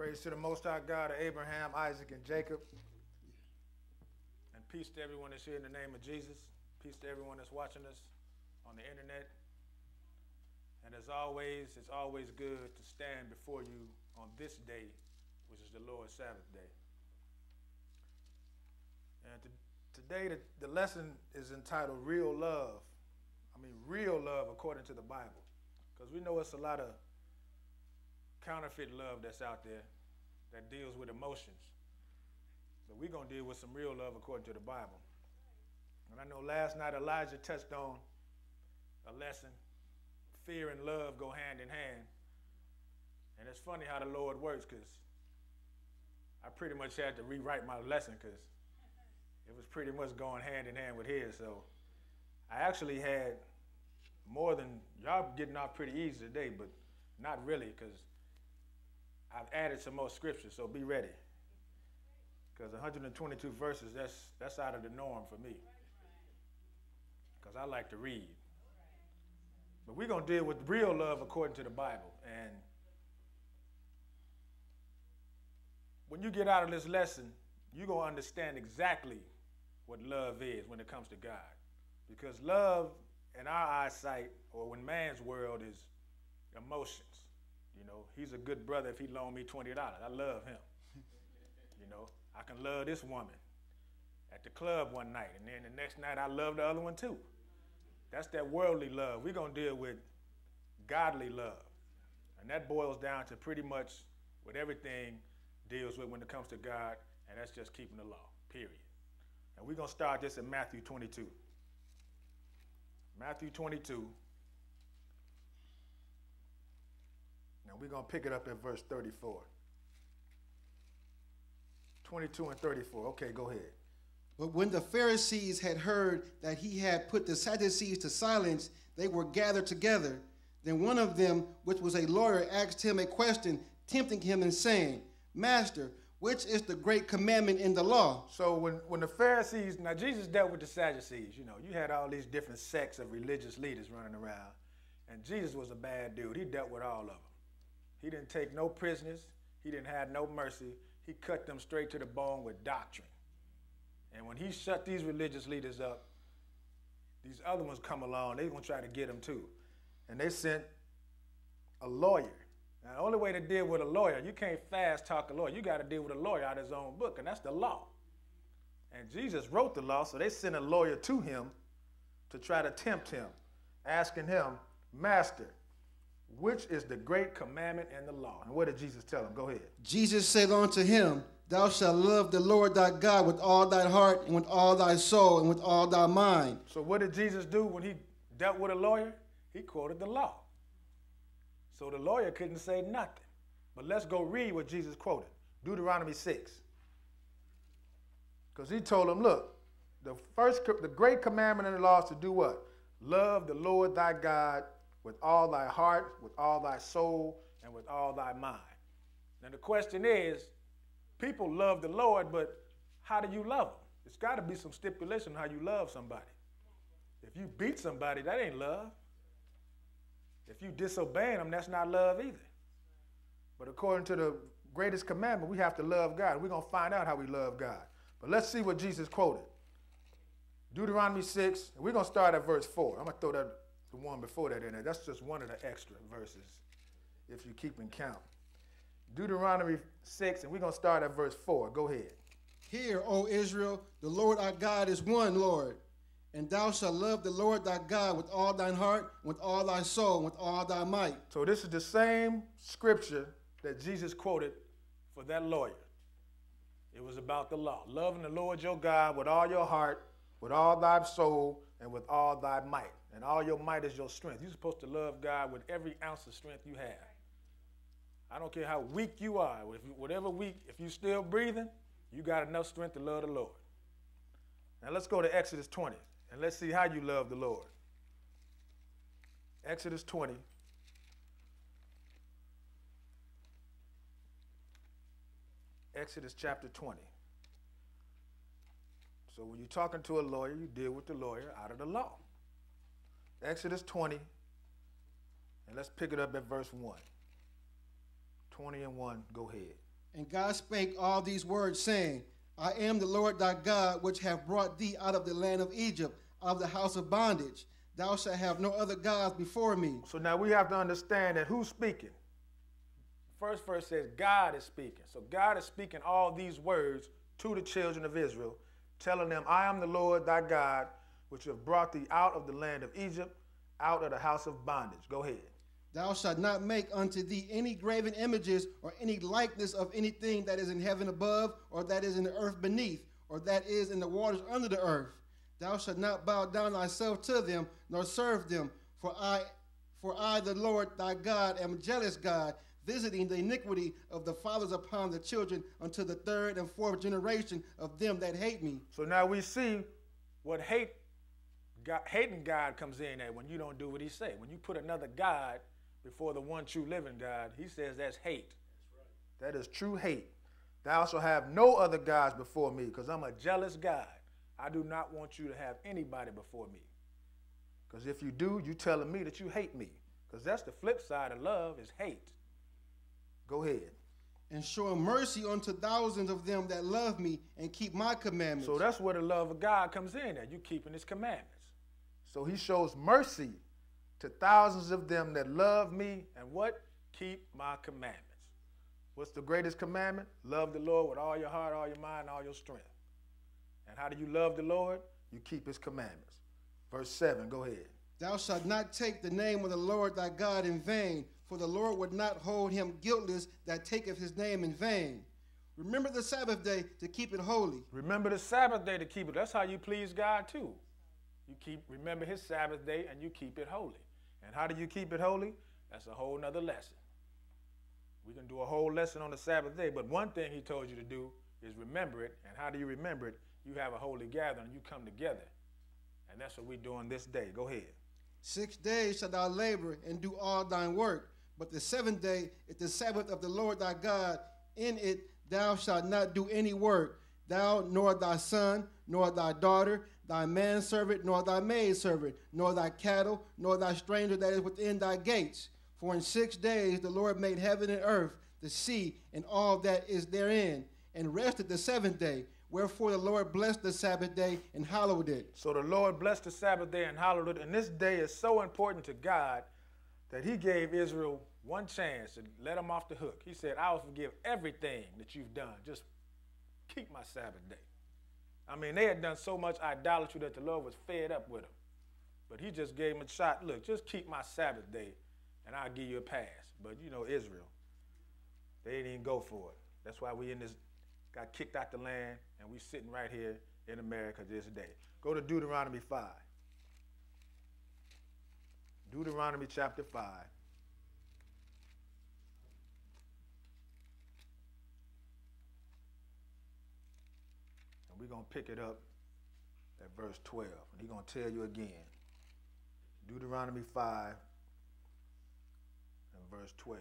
Praise to the Most High God of Abraham, Isaac, and Jacob. And peace to everyone that's here in the name of Jesus. Peace to everyone that's watching us on the internet. And as always, it's always good to stand before you on this day, which is the Lord's Sabbath day. And to, today, the, the lesson is entitled Real Love. I mean, real love according to the Bible. Because we know it's a lot of counterfeit love that's out there that deals with emotions. But we're going to deal with some real love according to the Bible. And I know last night Elijah touched on a lesson fear and love go hand in hand. And it's funny how the Lord works because I pretty much had to rewrite my lesson because it was pretty much going hand in hand with his. So I actually had more than y'all getting off pretty easy today, but not really because I've added some more scriptures, so be ready. Because 122 verses, that's, that's out of the norm for me. Because I like to read. But we're going to deal with real love according to the Bible. And when you get out of this lesson, you're going to understand exactly what love is when it comes to God. Because love, in our eyesight, or in man's world, is emotions. You know, he's a good brother if he loaned me $20. I love him. you know, I can love this woman at the club one night, and then the next night I love the other one too. That's that worldly love. We're going to deal with godly love. And that boils down to pretty much what everything deals with when it comes to God, and that's just keeping the law, period. And we're going to start this in Matthew 22. Matthew 22. Now we're going to pick it up at verse 34. 22 and 34. Okay, go ahead. But when the Pharisees had heard that he had put the Sadducees to silence, they were gathered together. Then one of them, which was a lawyer, asked him a question, tempting him and saying, Master, which is the great commandment in the law? So when, when the Pharisees, now Jesus dealt with the Sadducees, you know, you had all these different sects of religious leaders running around. And Jesus was a bad dude. He dealt with all of them. He didn't take no prisoners. He didn't have no mercy. He cut them straight to the bone with doctrine. And when he shut these religious leaders up, these other ones come along, they're going to try to get him too. And they sent a lawyer. Now, the only way to deal with a lawyer, you can't fast talk a lawyer. You got to deal with a lawyer out of his own book, and that's the law. And Jesus wrote the law, so they sent a lawyer to him to try to tempt him, asking him, Master, which is the great commandment in the law? And what did Jesus tell him? Go ahead. Jesus said unto him, Thou shalt love the Lord thy God with all thy heart and with all thy soul and with all thy mind. So, what did Jesus do when he dealt with a lawyer? He quoted the law. So the lawyer couldn't say nothing. But let's go read what Jesus quoted Deuteronomy 6. Because he told him, Look, the first, the great commandment in the law is to do what? Love the Lord thy God with all thy heart, with all thy soul, and with all thy mind. Now, the question is people love the Lord, but how do you love them? It's got to be some stipulation how you love somebody. If you beat somebody, that ain't love. If you disobey them, that's not love either. But according to the greatest commandment, we have to love God. We're going to find out how we love God. But let's see what Jesus quoted. Deuteronomy 6, and we're going to start at verse 4. I'm going to throw that the one before that in there. That's just one of the extra verses, if you keep in count. Deuteronomy 6, and we're going to start at verse 4. Go ahead. Hear, O Israel, the Lord our God is one Lord. And thou shalt love the Lord thy God with all thine heart, with all thy soul, with all thy might. So this is the same scripture that Jesus quoted for that lawyer. It was about the law. Loving the Lord your God with all your heart, with all thy soul, and with all thy might. And all your might is your strength. You're supposed to love God with every ounce of strength you have. I don't care how weak you are. If you, whatever weak, if you're still breathing, you got enough strength to love the Lord. Now let's go to Exodus 20 and let's see how you love the Lord. Exodus 20. Exodus chapter 20. So when you're talking to a lawyer, you deal with the lawyer out of the law. Exodus 20, and let's pick it up at verse 1. 20 and 1, go ahead. And God spake all these words, saying, I am the Lord thy God, which have brought thee out of the land of Egypt, out of the house of bondage. Thou shalt have no other gods before me. So now we have to understand that who's speaking? First verse says God is speaking. So God is speaking all these words to the children of Israel, telling them, I am the Lord thy God, which have brought thee out of the land of Egypt, out of the house of bondage. Go ahead. Thou shalt not make unto thee any graven images or any likeness of anything that is in heaven above, or that is in the earth beneath, or that is in the waters under the earth. Thou shalt not bow down thyself to them, nor serve them. For I, for I, the Lord thy God, am a jealous God, visiting the iniquity of the fathers upon the children unto the third and fourth generation of them that hate me. So now we see what hate, God, hating God comes in at when you don't do what He say. When you put another God before the one true living God, He says that's hate. That is true hate. Thou shalt have no other gods before me, because I'm a jealous God. I do not want you to have anybody before me. Because if you do, you're telling me that you hate me. Because that's the flip side of love is hate. Go ahead. And showing mercy unto thousands of them that love me and keep my commandments. So that's where the love of God comes in at. You keeping his commandments. So he shows mercy to thousands of them that love me and what? Keep my commandments. What's the greatest commandment? Love the Lord with all your heart, all your mind, all your strength. And how do you love the Lord? You keep his commandments. Verse 7, go ahead. Thou shalt not take the name of the Lord thy God in vain, for the Lord would not hold him guiltless that taketh his name in vain. Remember the Sabbath day to keep it holy. Remember the Sabbath day to keep it. That's how you please God too. You keep remember his Sabbath day and you keep it holy. And how do you keep it holy? That's a whole nother lesson. We can do a whole lesson on the Sabbath day, but one thing he told you to do is remember it. And how do you remember it? You have a holy gathering, you come together. And that's what we're doing this day. Go ahead. Six days shalt thou labor and do all thine work, but the seventh day is the Sabbath of the Lord thy God. In it thou shalt not do any work, thou nor thy son, nor thy daughter, thy manservant, nor thy maidservant, nor thy cattle, nor thy stranger that is within thy gates. For in six days the Lord made heaven and earth, the sea, and all that is therein, and rested the seventh day. Wherefore the Lord blessed the Sabbath day and hallowed it. So the Lord blessed the Sabbath day and hallowed it. And this day is so important to God that He gave Israel one chance to let them off the hook. He said, I will forgive everything that you've done. Just keep my Sabbath day. I mean, they had done so much idolatry that the Lord was fed up with them. But He just gave them a shot. Look, just keep my Sabbath day and I'll give you a pass. But you know, Israel, they didn't even go for it. That's why we in this got kicked out the land, and we sitting right here in America this day. Go to Deuteronomy 5. Deuteronomy chapter 5. We're going to pick it up at verse 12. And he's going to tell you again. Deuteronomy 5 and verse 12.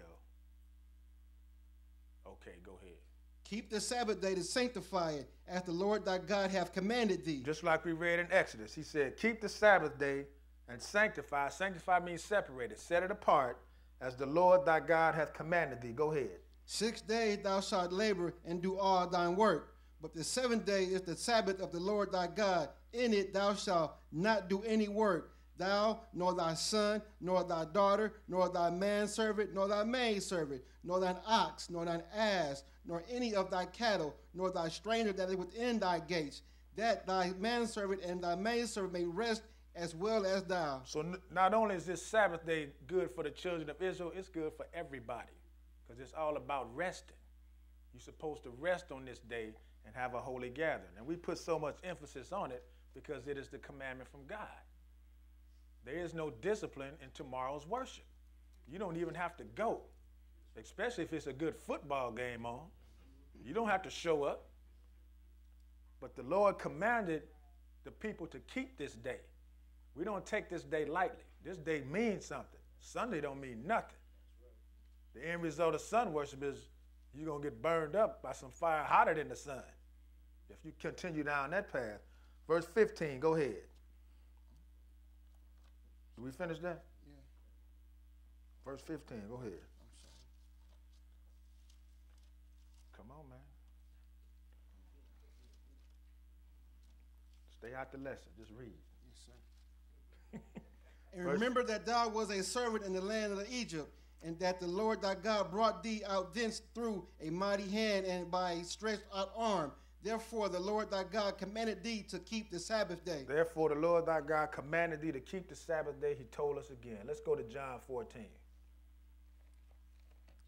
Okay, go ahead. Keep the Sabbath day to sanctify it, as the Lord thy God hath commanded thee. Just like we read in Exodus, he said, Keep the Sabbath day and sanctify. Sanctify means separate it, set it apart, as the Lord thy God hath commanded thee. Go ahead. Six days thou shalt labor and do all thine work. But the seventh day is the Sabbath of the Lord thy God. In it thou shalt not do any work, thou, nor thy son, nor thy daughter, nor thy manservant, nor thy maidservant, nor thine ox, nor thine ass, nor any of thy cattle, nor thy stranger that is within thy gates, that thy manservant and thy maidservant may rest as well as thou. So not only is this Sabbath day good for the children of Israel, it's good for everybody because it's all about resting. You're supposed to rest on this day and have a holy gathering. And we put so much emphasis on it because it is the commandment from God. There is no discipline in tomorrow's worship. You don't even have to go, especially if it's a good football game on. You don't have to show up. But the Lord commanded the people to keep this day. We don't take this day lightly. This day means something. Sunday don't mean nothing. The end result of sun worship is you're going to get burned up by some fire hotter than the sun if you continue down that path, verse 15, go ahead. Do we finish that? Yeah. Verse 15, go ahead. Come on, man. Stay out the lesson. Just read. Yes, sir. and remember that thou was a servant in the land of Egypt, and that the Lord thy God brought thee out thence through a mighty hand and by a stretched out arm, Therefore, the Lord thy God commanded thee to keep the Sabbath day. Therefore, the Lord thy God commanded thee to keep the Sabbath day. He told us again. Let's go to John 14.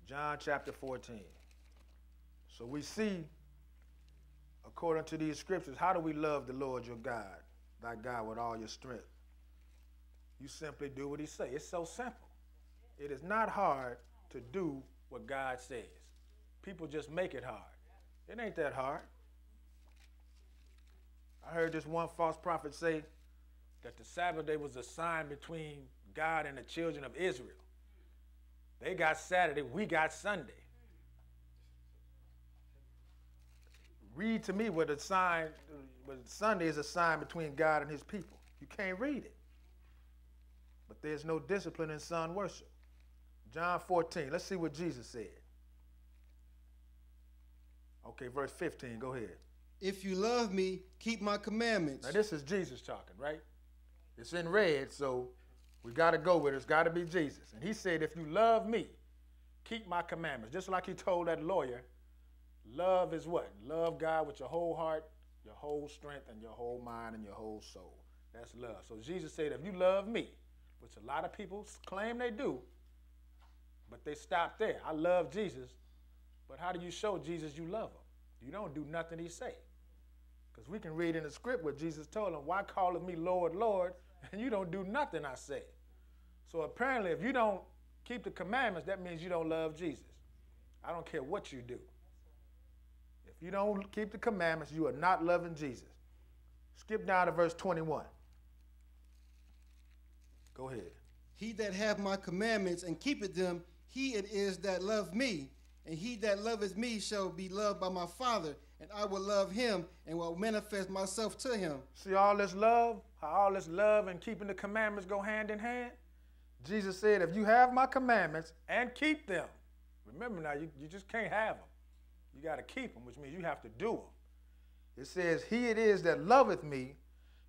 John chapter 14. So we see, according to these scriptures, how do we love the Lord your God, thy God, with all your strength? You simply do what he says. It's so simple. It is not hard to do what God says. People just make it hard. It ain't that hard. I heard this one false prophet say that the Sabbath day was a sign between God and the children of Israel. They got Saturday, we got Sunday. Read to me what a sign, what Sunday is a sign between God and his people. You can't read it. But there's no discipline in sun worship. John 14, let's see what Jesus said. Okay, verse 15, go ahead. If you love me, keep my commandments. Now, this is Jesus talking, right? It's in red, so we got to go with it. It's got to be Jesus. And he said, If you love me, keep my commandments. Just like he told that lawyer, love is what? Love God with your whole heart, your whole strength, and your whole mind, and your whole soul. That's love. So Jesus said, If you love me, which a lot of people claim they do, but they stop there. I love Jesus, but how do you show Jesus you love him? You don't do nothing he say. Because we can read in the script what Jesus told him, why calleth me Lord, Lord, and you don't do nothing I say. So apparently, if you don't keep the commandments, that means you don't love Jesus. I don't care what you do. If you don't keep the commandments, you are not loving Jesus. Skip down to verse 21. Go ahead. He that hath my commandments and keepeth them, he it is that love me. And he that loveth me shall be loved by my Father, and I will love him and will manifest myself to him. See all this love? How all this love and keeping the commandments go hand in hand? Jesus said, if you have my commandments and keep them, remember now, you, you just can't have them. You got to keep them, which means you have to do them. It says, He it is that loveth me,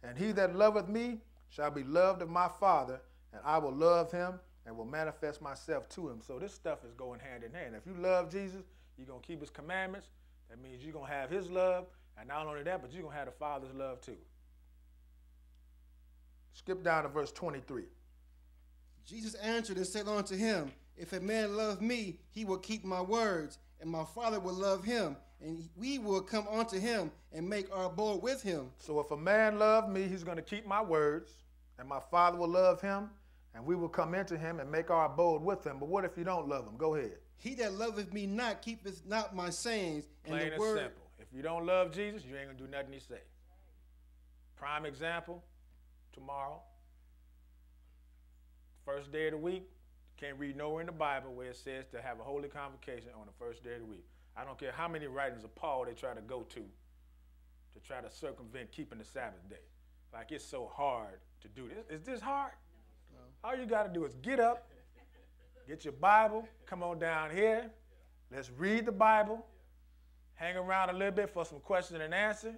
and he that loveth me shall be loved of my Father, and I will love him and will manifest myself to him. So this stuff is going hand in hand. If you love Jesus, you're going to keep his commandments. That means you're going to have his love, and not only that, but you're going to have the Father's love too. Skip down to verse 23. Jesus answered and said unto him, If a man love me, he will keep my words, and my Father will love him, and we will come unto him and make our abode with him. So if a man love me, he's going to keep my words, and my Father will love him, and we will come into him and make our abode with him. But what if you don't love him? Go ahead. He that loveth me not keepeth not my sayings, and Plain the and word simple. If you don't love Jesus, you ain't to do nothing he say. Prime example, tomorrow, first day of the week, can't read nowhere in the Bible where it says to have a holy convocation on the first day of the week. I don't care how many writings of Paul they try to go to to try to circumvent keeping the Sabbath day. Like it's so hard to do this. Is this hard? No. All you got to do is get up, get your Bible, come on down here. Let's read the Bible, hang around a little bit for some question and answer.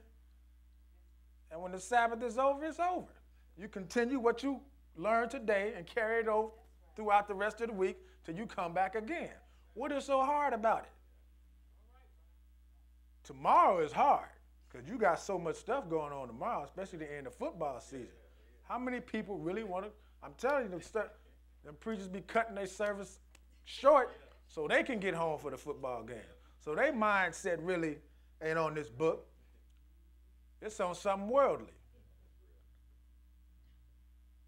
And when the Sabbath is over, it's over. You continue what you learned today and carry it over throughout the rest of the week till you come back again. What is so hard about it? Tomorrow is hard because you got so much stuff going on tomorrow, especially the end of football season. How many people really want to? I'm telling you, them, them preachers be cutting their service short so they can get home for the football game. So their mindset really ain't on this book. It's on something worldly.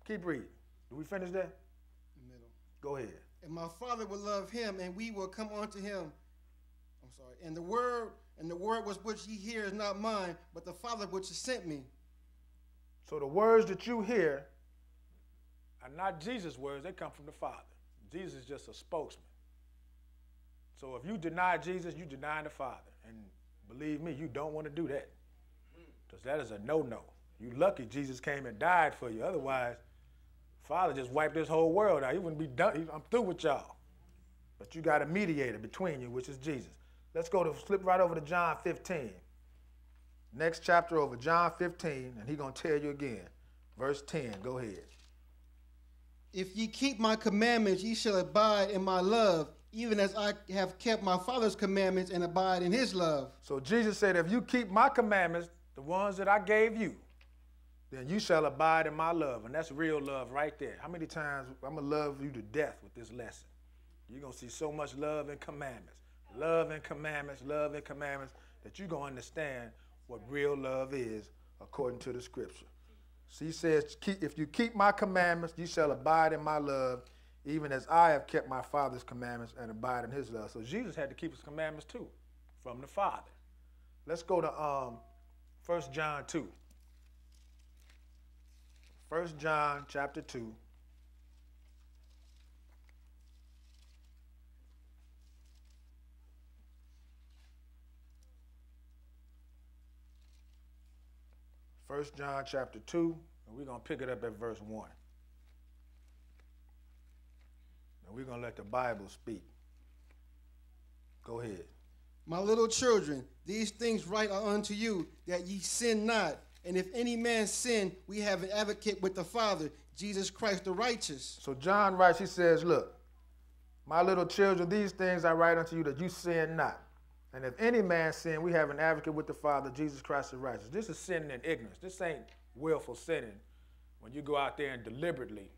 Keep reading. Do we finish that? middle. Go ahead. And my Father will love him, and we will come unto him. I'm sorry. And the word, and the word was which ye hear is not mine, but the Father which has sent me. So the words that you hear are not Jesus' words, they come from the Father. Jesus is just a spokesman. So if you deny Jesus, you deny the Father. And believe me, you don't want to do that. Because that is a no-no. You lucky Jesus came and died for you. Otherwise, Father just wiped this whole world out. He wouldn't be done. I'm through with y'all. But you got a mediator between you, which is Jesus. Let's go to flip right over to John 15. Next chapter over John 15, and he's going to tell you again. Verse 10, go ahead. If ye keep my commandments, ye shall abide in my love, even as I have kept my Father's commandments and abide in his love. So Jesus said, If you keep my commandments, the ones that I gave you, then you shall abide in my love. And that's real love right there. How many times I'm going to love you to death with this lesson? You're going to see so much love and commandments. Love and commandments, love and commandments, that you're going to understand what real love is according to the scripture. He says, If you keep my commandments, you shall abide in my love, even as I have kept my Father's commandments and abide in his love. So Jesus had to keep his commandments too from the Father. Let's go to um, 1 John 2. 1 John chapter 2. First John chapter 2, and we're going to pick it up at verse 1. And we're going to let the Bible speak. Go ahead. My little children, these things write are unto you, that ye sin not. And if any man sin, we have an advocate with the Father, Jesus Christ the righteous. So John writes, he says, Look, my little children, these things I write unto you that you sin not. And if any man sin, we have an advocate with the Father, Jesus Christ the righteous. This is sinning in ignorance. This ain't willful sinning when you go out there and deliberately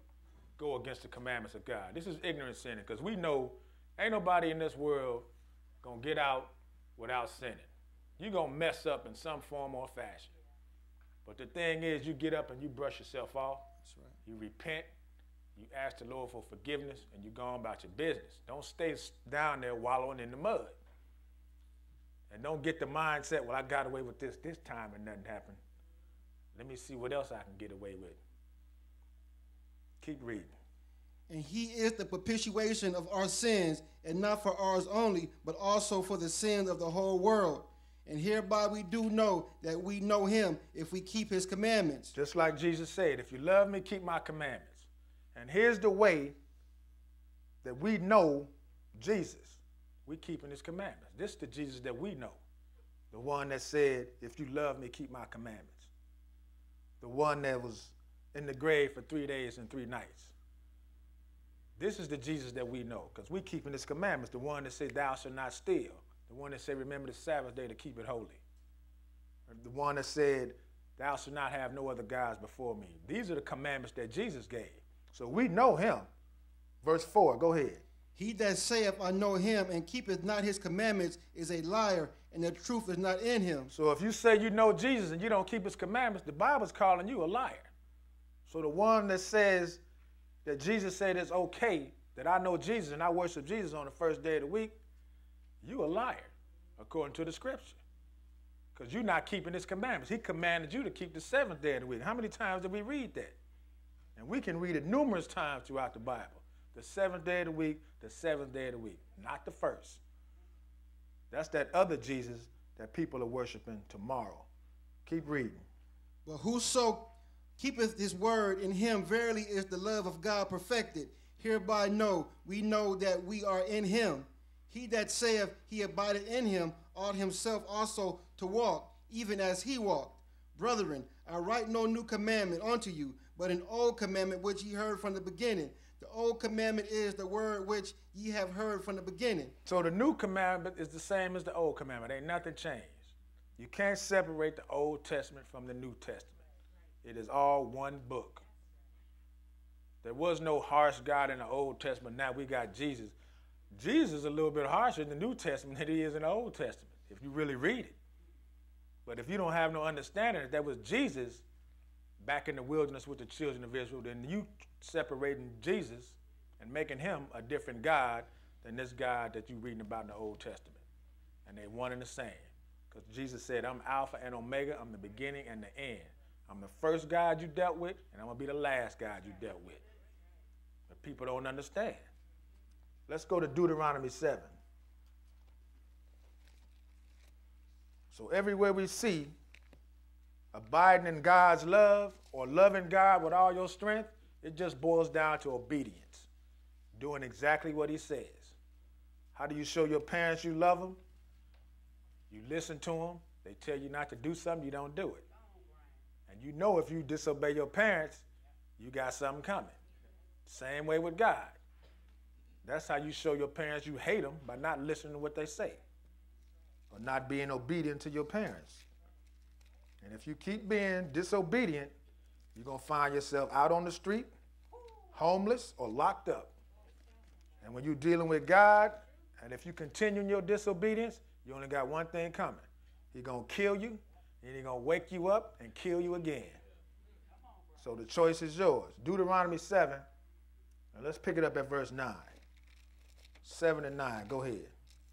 go against the commandments of God. This is ignorant sinning because we know ain't nobody in this world gonna get out without sinning. You're gonna mess up in some form or fashion. But the thing is, you get up and you brush yourself off. That's right. You repent. You ask the Lord for forgiveness, and you go on about your business. Don't stay down there wallowing in the mud. And don't get the mindset, well, I got away with this this time and nothing happened. Let me see what else I can get away with. Keep reading. And he is the propitiation of our sins, and not for ours only, but also for the sins of the whole world. And hereby we do know that we know him if we keep his commandments. Just like Jesus said, if you love me, keep my commandments. And here's the way that we know Jesus. We keeping his commandments. This is the Jesus that we know. The one that said, if you love me, keep my commandments. The one that was in the grave for three days and three nights. This is the Jesus that we know, because we keeping his commandments. The one that said, thou shalt not steal. The one that said, remember the Sabbath day to keep it holy. The one that said, thou shalt not have no other gods before me. These are the commandments that Jesus gave. So we know him. Verse 4, go ahead. He that saith, I know him, and keepeth not his commandments, is a liar, and the truth is not in him. So if you say you know Jesus and you don't keep his commandments, the Bible's calling you a liar. So the one that says that Jesus said it's okay that I know Jesus and I worship Jesus on the first day of the week, you a liar, according to the scripture. Because you're not keeping his commandments. He commanded you to keep the seventh day of the week. How many times did we read that? And we can read it numerous times throughout the Bible. The seventh day of the week, the seventh day of the week, not the first. That's that other Jesus that people are worshiping tomorrow. Keep reading. But whoso keepeth his word in him, verily is the love of God perfected. Hereby know we know that we are in him. He that saith he abideth in him ought himself also to walk, even as he walked. Brethren, I write no new commandment unto you, but an old commandment which ye heard from the beginning. The old commandment is the word which ye have heard from the beginning. So the new commandment is the same as the old commandment. Ain't nothing changed. You can't separate the Old Testament from the New Testament. It is all one book. There was no harsh God in the Old Testament. Now we got Jesus. Jesus is a little bit harsher in the New Testament than he is in the Old Testament, if you really read it. But if you don't have no understanding that that was Jesus back in the wilderness with the children of Israel, then you separating Jesus and making him a different God than this God that you're reading about in the Old Testament. And they one and the same. Because Jesus said, I'm Alpha and Omega, I'm the beginning and the end. I'm the first God you dealt with, and I'm going to be the last God you dealt with. But people don't understand. Let's go to Deuteronomy 7. So, everywhere we see abiding in God's love or loving God with all your strength, it just boils down to obedience, doing exactly what He says. How do you show your parents you love them? You listen to them, They tell you not to do something, you don't do it. And you know if you disobey your parents, you got something coming. Same way with God. That's how you show your parents you hate them by not listening to what they say or not being obedient to your parents. And if you keep being disobedient, you're going to find yourself out on the street, homeless, or locked up. And when you're dealing with God, and if you continue in your disobedience, you only got one thing coming. He's going to kill you, and he's going to wake you up and kill you again. So the choice is yours. Deuteronomy 7, and let's pick it up at verse 9. 7 and 9. Go ahead.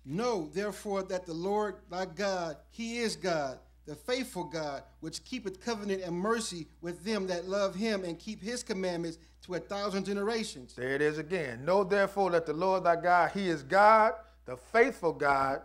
Know therefore that the Lord thy God, he is God, the faithful God, which keepeth covenant and mercy with them that love him and keep his commandments to a thousand generations. There it is again. Know therefore that the Lord thy God, he is God, the faithful God,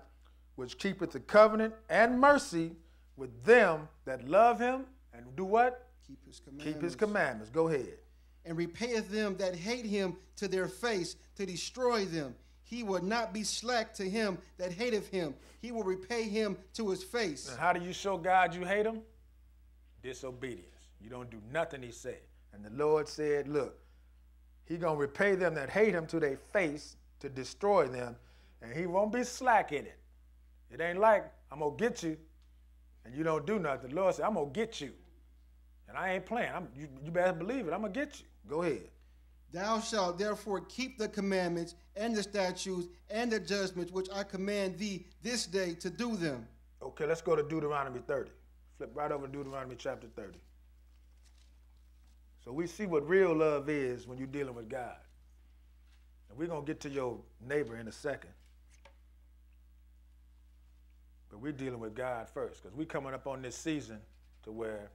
which keepeth the covenant and mercy with them that love him and do what? Keep his commandments. Keep his commandments. Go ahead. And repayeth them that hate him to their face to destroy them. He will not be slack to him that hateth him. He will repay him to his face. And how do you show God you hate him? Disobedience. You don't do nothing he said. And the Lord said, look, he going to repay them that hate him to their face to destroy them, and he won't be slack in it. It ain't like, I'm going to get you, and you don't do nothing. The Lord said, I'm going to get you. And I ain't playing. I'm, you, you better believe it. I'm going to get you. Go ahead. Thou shalt therefore keep the commandments and the statutes and the judgments which I command thee this day to do them. Okay, let's go to Deuteronomy 30. Flip right over to Deuteronomy chapter 30. So we see what real love is when you're dealing with God. And we're going to get to your neighbor in a second. But we're dealing with God first because we're coming up on this season to where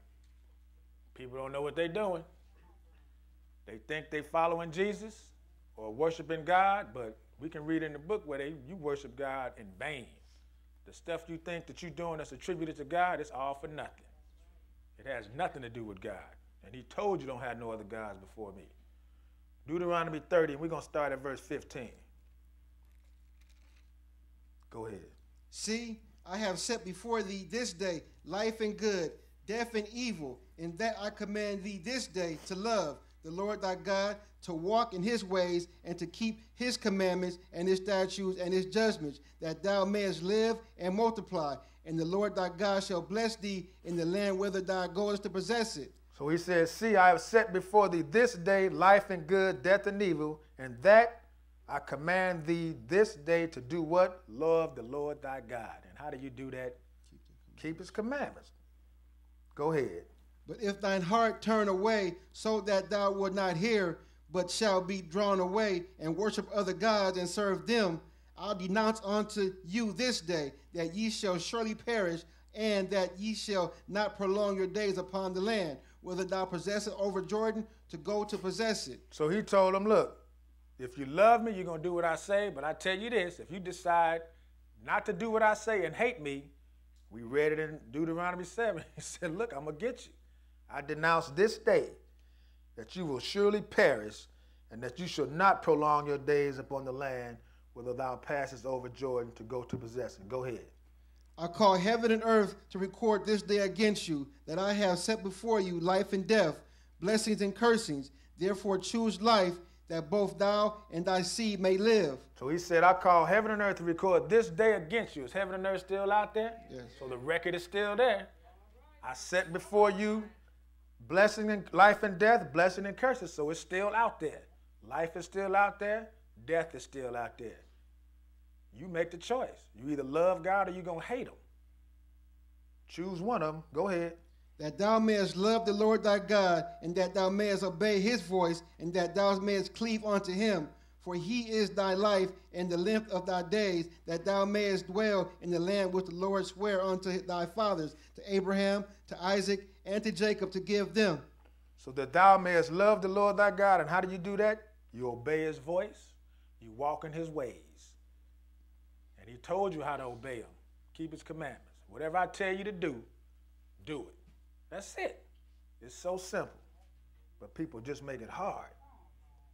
people don't know what they're doing. They think they're following Jesus or worshiping God, but we can read in the book where they you worship God in vain. The stuff you think that you're doing that's attributed to God, it's all for nothing. It has nothing to do with God. And he told you don't have no other gods before me. Deuteronomy 30, and we're going to start at verse 15. Go ahead. See, I have set before thee this day life and good, death and evil, and that I command thee this day to love the Lord thy God, to walk in his ways, and to keep his commandments and his statutes and his judgments, that thou mayest live and multiply. And the Lord thy God shall bless thee in the land whither thou goest to possess it. So he says, See, I have set before thee this day life and good, death and evil, and that I command thee this day to do what? Love the Lord thy God. And how do you do that? Keep, Keep his commandments. Go ahead. But if thine heart turn away, so that thou wilt not hear, but shall be drawn away and worship other gods and serve them, I'll denounce unto you this day that ye shall surely perish, and that ye shall not prolong your days upon the land, whether thou possess it over Jordan to go to possess it. So he told him, Look, if you love me, you're going to do what I say. But I tell you this if you decide not to do what I say and hate me, we read it in Deuteronomy 7. He said, Look, I'm going to get you. I denounce this day that you will surely perish, and that you shall not prolong your days upon the land whither thou passest over Jordan to go to possess it. Go ahead. I call heaven and earth to record this day against you, that I have set before you life and death, blessings and cursings. Therefore choose life, that both thou and thy seed may live. So he said, I call heaven and earth to record this day against you. Is heaven and earth still out there? Yes. So the record is still there. I set before you blessing and life and death, blessing and curses. So it's still out there. Life is still out there. Death is still out there. You make the choice. You either love God or you're to hate him. Choose one of them. Go ahead. That thou mayest love the Lord thy God, and that thou mayest obey his voice, and that thou mayest cleave unto him. For he is thy life and the length of thy days, that thou mayest dwell in the land which the Lord sware unto thy fathers, to Abraham, to Isaac, and to Jacob to give them. So that thou mayest love the Lord thy God. And how do you do that? You obey his voice, you walk in his ways. And he told you how to obey him, keep his commandments. Whatever I tell you to do, do it. That's it. It's so simple. But people just make it hard.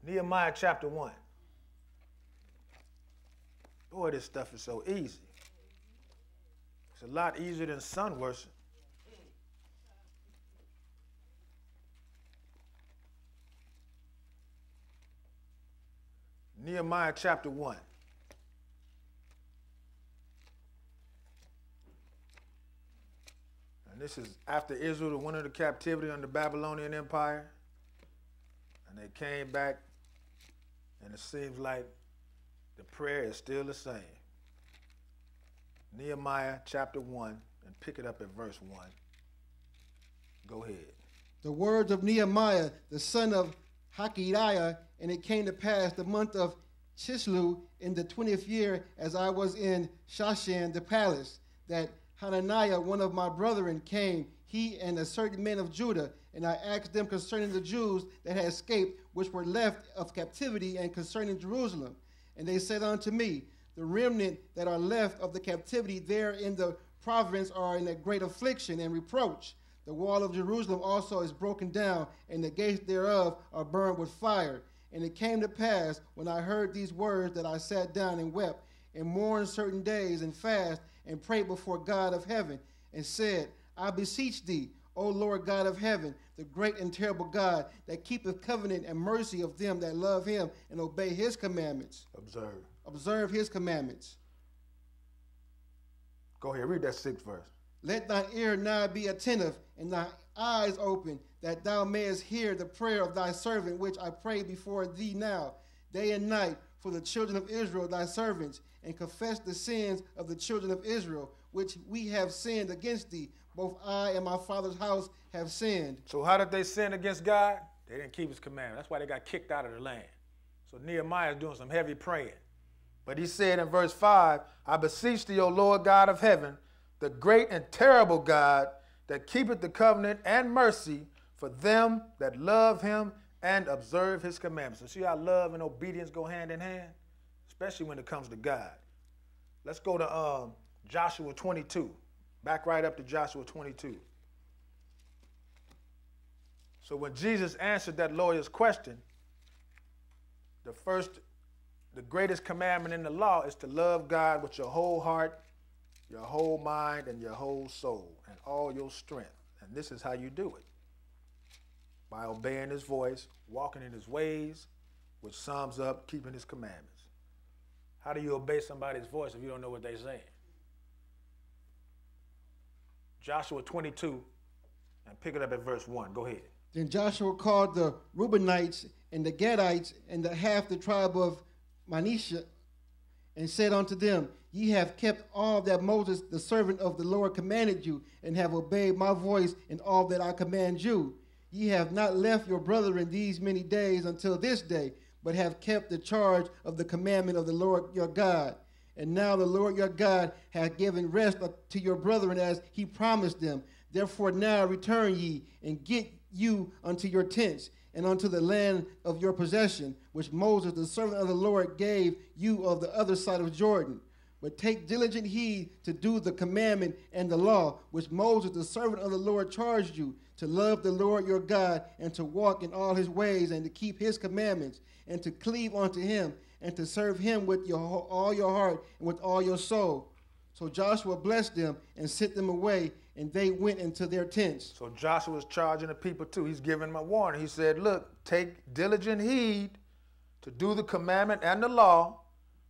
Nehemiah chapter 1. Boy, this stuff is so easy. It's a lot easier than sun worship. Nehemiah chapter 1. And this is after Israel went into captivity under the Babylonian Empire. And they came back, and it seems like the prayer is still the same. Nehemiah chapter 1, and pick it up at verse 1. Go ahead. The words of Nehemiah, the son of Hakkiah, and it came to pass the month of Chisleu in the twentieth year, as I was in Shushan the palace, that Hananiah, one of my brethren, came, he and a certain man of Judah, and I asked them concerning the Jews that had escaped, which were left of captivity, and concerning Jerusalem. And they said unto me, The remnant that are left of the captivity there in the province are in a great affliction and reproach. The wall of Jerusalem also is broken down, and the gates thereof are burned with fire. And it came to pass, when I heard these words, that I sat down and wept, and mourned certain days, and fast, and prayed before God of heaven, and said, I beseech thee, O Lord God of heaven, the great and terrible God, that keepeth covenant and mercy of them that love him and obey his commandments. Observe. Observe his commandments. Go ahead, read that sixth verse. Let thine ear now be attentive, and thy eyes open, that thou mayest hear the prayer of thy servant, which I pray before thee now, day and night, for the children of Israel, thy servants, and confess the sins of the children of Israel, which we have sinned against thee. Both I and my father's house have sinned. So how did they sin against God? They didn't keep his commandment. That's why they got kicked out of the land. So Nehemiah is doing some heavy praying. But he said in verse 5, I beseech thee, O Lord God of heaven, the great and terrible God that keepeth the covenant and mercy for them that love him and observe his commandments. So see how love and obedience go hand in hand? Especially when it comes to God. Let's go to um, Joshua 22. Back right up to Joshua 22. So when Jesus answered that lawyer's question, the first, the greatest commandment in the law is to love God with your whole heart, your whole mind, and your whole soul, and all your strength. And this is how you do it by obeying his voice, walking in his ways, which sums up keeping his commandments. How do you obey somebody's voice if you don't know what they're saying? Joshua 22, and pick it up at verse 1. Go ahead. Then Joshua called the Reubenites and the Gadites and the half the tribe of Manasseh and said unto them, Ye have kept all that Moses, the servant of the Lord, commanded you, and have obeyed my voice in all that I command you. Ye have not left your brethren these many days until this day, but have kept the charge of the commandment of the Lord your God. And now the Lord your God hath given rest to your brethren as he promised them. Therefore now return ye and get you unto your tents and unto the land of your possession, which Moses, the servant of the Lord, gave you of the other side of Jordan. But take diligent heed to do the commandment and the law, which Moses, the servant of the Lord, charged you to love the Lord your God and to walk in all his ways and to keep his commandments and to cleave unto him and to serve him with your, all your heart and with all your soul. So Joshua blessed them and sent them away, and they went into their tents. So Joshua was charging the people too. He's giving them a warning. He said, Look, take diligent heed to do the commandment and the law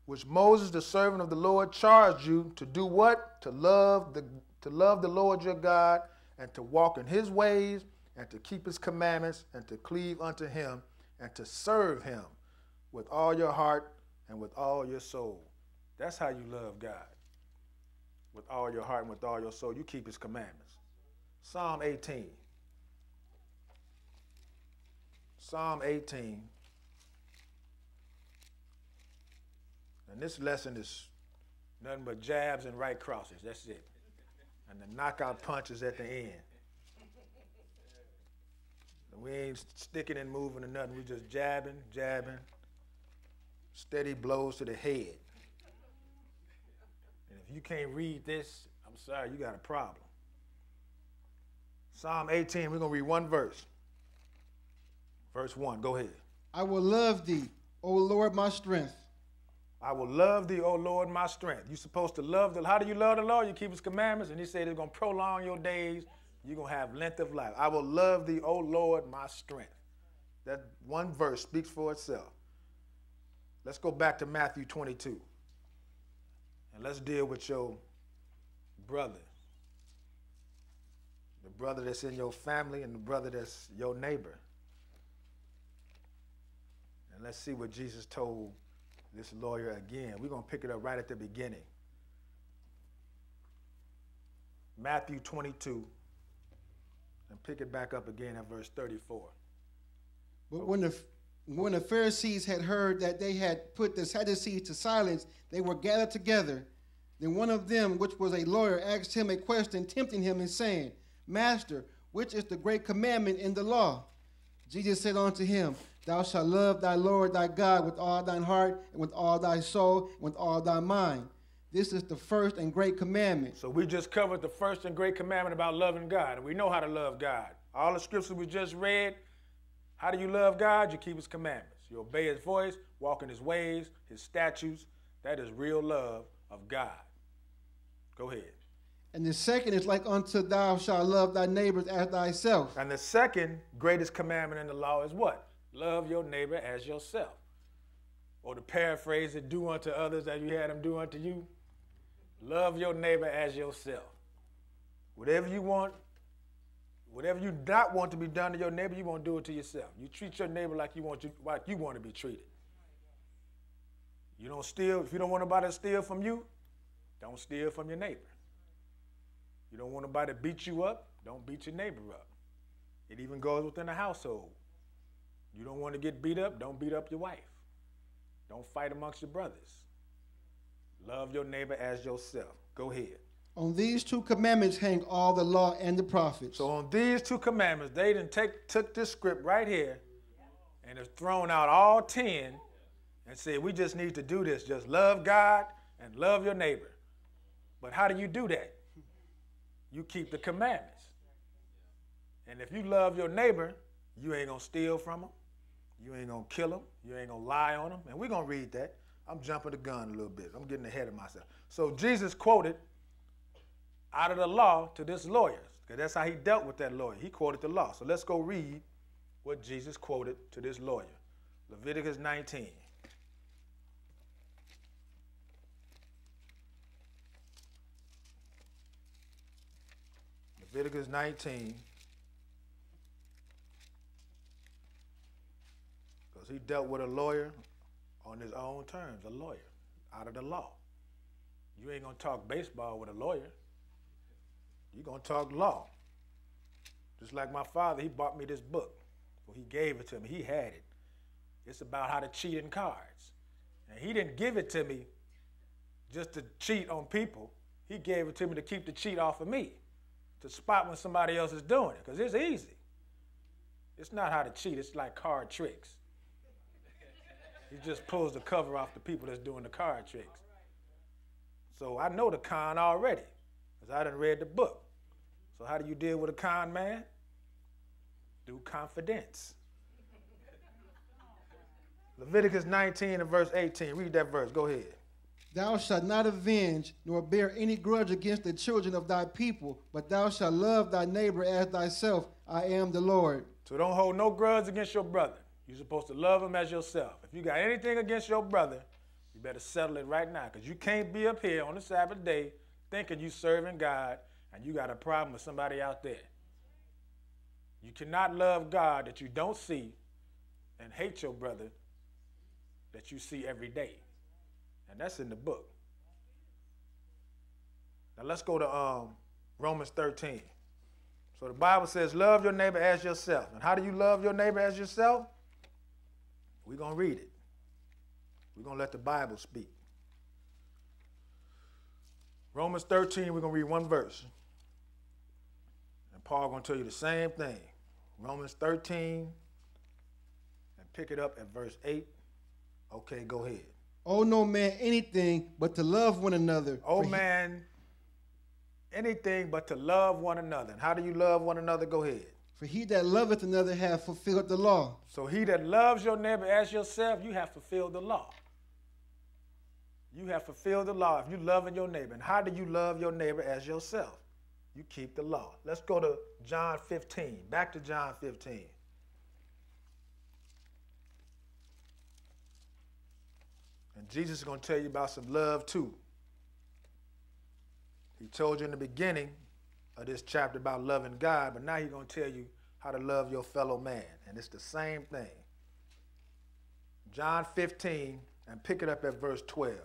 which Moses, the servant of the Lord, charged you to do what? To love the to love the Lord your God and to walk in his ways and to keep his commandments and to cleave unto him and to serve him with all your heart and with all your soul. That's how you love God. With all your heart and with all your soul. You keep his commandments. Psalm 18. Psalm 18. And this lesson is nothing but jabs and right crosses. That's it. And the knockout punches at the end. We ain't sticking and moving or nothing. We just jabbing, jabbing, steady blows to the head. If you can't read this, I'm sorry, you got a problem. Psalm 18, we're going to read one verse. Verse 1, go ahead. I will love thee, O Lord, my strength. I will love thee, O Lord, my strength. You're supposed to love the How do you love the Lord? You keep his commandments, and he said it's gonna prolong your days. You're gonna have length of life. I will love thee, O Lord, my strength. That one verse speaks for itself. Let's go back to Matthew 22. And let's deal with your brother. The brother that's in your family and the brother that's your neighbor. And let's see what Jesus told this lawyer again. We're going to pick it up right at the beginning. Matthew 22, and pick it back up again at verse 34. But when the when the Pharisees had heard that they had put the Sadducees to silence, they were gathered together. Then one of them, which was a lawyer, asked him a question, tempting him and saying, Master, which is the great commandment in the law? Jesus said unto him, Thou shalt love thy Lord thy God with all thine heart, and with all thy soul, and with all thy mind. This is the first and great commandment. So we just covered the first and great commandment about loving God, and we know how to love God. All the scriptures we just read, how do you love God? You keep his commandments. You obey his voice, walk in his ways, his statutes. That is real love of God. Go ahead. And the second is like unto thou shalt love thy neighbors as thyself. And the second greatest commandment in the law is what? Love your neighbor as yourself. Or to paraphrase it, do unto others as you had them do unto you. Love your neighbor as yourself. Whatever you want, Whatever you not want to be done to your neighbor, you won't do it to yourself. You treat your neighbor like you want you, like you want to be treated. You don't steal. If you don't want nobody to steal from you, don't steal from your neighbor. You don't want nobody to beat you up, don't beat your neighbor up. It even goes within the household. You don't want to get beat up, don't beat up your wife. Don't fight amongst your brothers. Love your neighbor as yourself. Go ahead. On these two commandments hang all the law and the prophets. So on these two commandments, they didn't take took this script right here and have thrown out all ten and said, we just need to do this. Just love God and love your neighbor. But how do you do that? You keep the commandments. And if you love your neighbor, you ain't gonna steal from them. You ain't gonna kill them. You ain't gonna lie on them. And we're gonna read that. I'm jumping the gun a little bit. I'm getting ahead of myself. So Jesus quoted out of the law to this lawyer. Because that's how he dealt with that lawyer. He quoted the law. So let's go read what Jesus quoted to this lawyer. Leviticus 19. Leviticus 19. Because he dealt with a lawyer on his own terms, a lawyer, out of the law. You ain't going to talk baseball with a lawyer. You're going to talk law. Just like my father, he bought me this book. Well, he gave it to me. He had it. It's about how to cheat in cards. And he didn't give it to me just to cheat on people. He gave it to me to keep the cheat off of me, to spot when somebody else is doing it, because it's easy. It's not how to cheat, it's like card tricks. he just pulls the cover off the people that's doing the card tricks. So I know the con already. Because I done read the book. So how do you deal with a con man? Through confidence. Leviticus 19 and verse 18. Read that verse. Go ahead. Thou shalt not avenge nor bear any grudge against the children of thy people, but thou shalt love thy neighbor as thyself. I am the Lord. So don't hold no grudge against your brother. You're supposed to love him as yourself. If you got anything against your brother, you better settle it right now because you can't be up here on the Sabbath day thinking you're serving God and you got a problem with somebody out there. You cannot love God that you don't see and hate your brother that you see every day. And that's in the book. Now let's go to um, Romans 13. So the Bible says, Love your neighbor as yourself. And how do you love your neighbor as yourself? We're going to read it. We're going to let the Bible speak. Romans 13, we're going to read one verse. And Paul going to tell you the same thing. Romans 13, and pick it up at verse 8. Okay, go ahead. Oh no man anything but to love one another. Oh man, anything but to love one another. And how do you love one another? Go ahead. For he that loveth another hath fulfilled the law. So he that loves your neighbor as yourself, you have fulfilled the law. You have fulfilled the law if you loving your neighbor. And how do you love your neighbor as yourself? You keep the law. Let's go to John 15. Back to John 15. And Jesus is going to tell you about some love too. He told you in the beginning of this chapter about loving God, but now he's going to tell you how to love your fellow man. And it's the same thing. John 15, and pick it up at verse 12.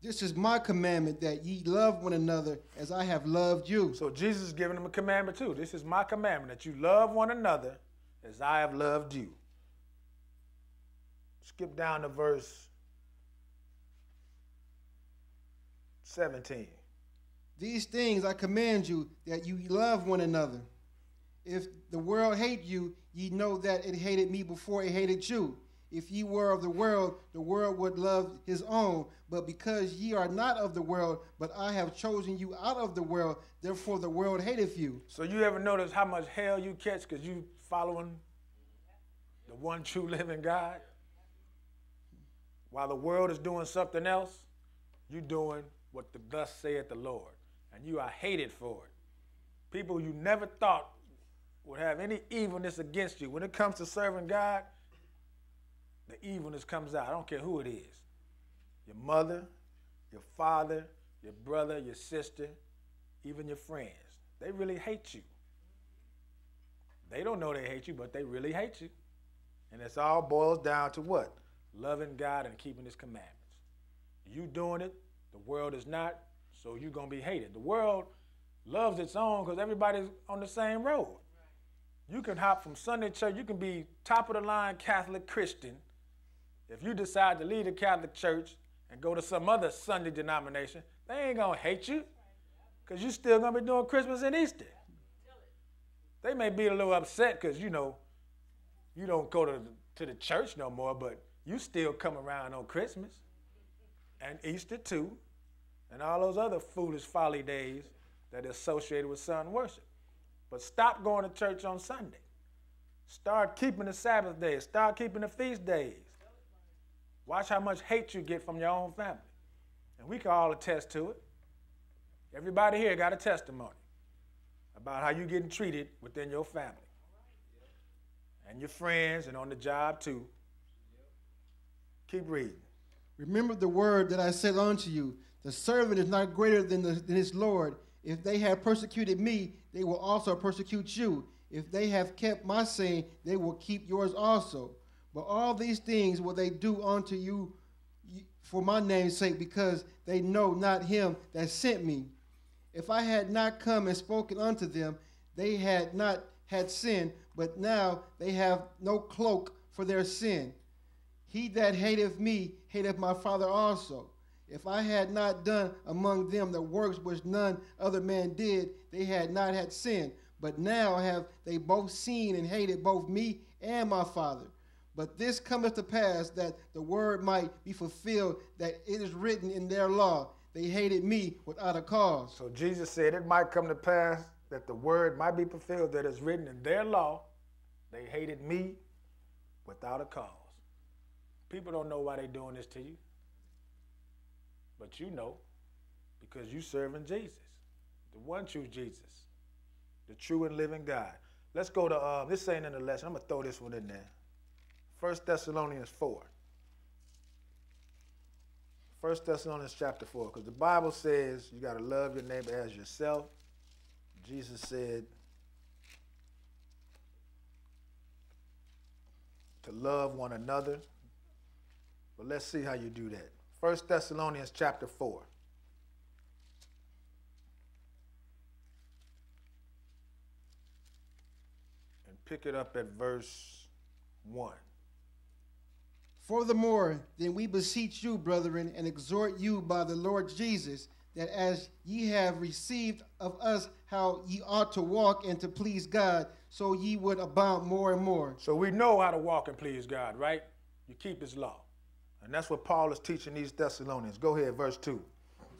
This is my commandment that ye love one another as I have loved you. So Jesus is giving them a commandment too. This is my commandment that you love one another as I have loved you. Skip down to verse 17. These things I command you that you love one another. If the world hate you, ye know that it hated me before it hated you. If ye were of the world, the world would love his own. But because ye are not of the world, but I have chosen you out of the world, therefore the world hateth you. So you ever notice how much hell you catch because you following the one true living God? While the world is doing something else, you doing what the thus saith the Lord. And you are hated for it. People you never thought would have any evilness against you. When it comes to serving God, the evilness comes out. I don't care who it is your mother, your father, your brother, your sister, even your friends. They really hate you. They don't know they hate you, but they really hate you. And it's all boils down to what? Loving God and keeping his commandments. You doing it, the world is not, so you're going to be hated. The world loves its own because everybody's on the same road. You can hop from Sunday church, you can be top of the line Catholic Christian. If you decide to leave the Catholic Church and go to some other Sunday denomination, they ain't going to hate you because you still going to be doing Christmas and Easter. They may be a little upset because, you know, you don't go to to the church no more, but you still come around on Christmas and Easter too, and all those other foolish folly days that are associated with sun worship. But stop going to church on Sunday. Start keeping the Sabbath days. Start keeping the feast days. Watch how much hate you get from your own family. And we can all attest to it. Everybody here got a testimony about how you're getting treated within your family and your friends and on the job too. Keep reading. Remember the word that I said unto you the servant is not greater than, the, than his Lord. If they have persecuted me, they will also persecute you. If they have kept my saying, they will keep yours also. But all these things will they do unto you for my name's sake, because they know not him that sent me. If I had not come and spoken unto them, they had not had sin, but now they have no cloak for their sin. He that hateth me hateth my Father also. If I had not done among them the works which none other man did, they had not had sin. But now have they both seen and hated both me and my Father. But this cometh to pass that the word might be fulfilled, that it is written in their law, they hated me without a cause. So Jesus said it might come to pass that the word might be fulfilled that is written in their law, they hated me without a cause. People don't know why they're doing this to you. But you know, because you're serving Jesus, the one true Jesus, the true and living God. Let's go to uh, this ain't in the lesson. I'm gonna throw this one in there. First Thessalonians four. First Thessalonians chapter four, because the Bible says you gotta love your neighbor as yourself. Jesus said to love one another. But let's see how you do that. 1 Thessalonians chapter 4. And pick it up at verse 1. Furthermore, then we beseech you, brethren, and exhort you by the Lord Jesus, that as ye have received of us how ye ought to walk and to please God, so ye would abound more and more. So we know how to walk and please God, right? You keep his law. And that's what Paul is teaching these Thessalonians. Go ahead, verse 2.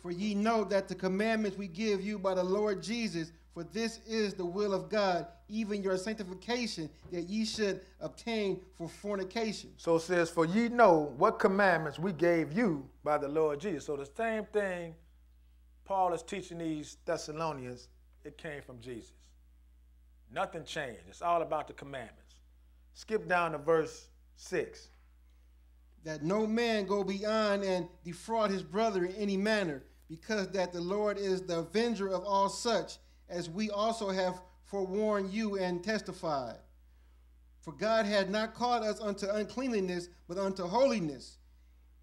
For ye know that the commandments we give you by the Lord Jesus, For this is the will of God, even your sanctification, that ye should obtain for fornication. So it says, For ye know what commandments we gave you by the Lord Jesus. So the same thing Paul is teaching these Thessalonians, it came from Jesus. Nothing changed. It's all about the commandments. Skip down to verse 6. That no man go beyond and defraud his brother in any manner, because that the Lord is the avenger of all such as we also have forewarned you and testified. For God had not called us unto uncleanliness, but unto holiness.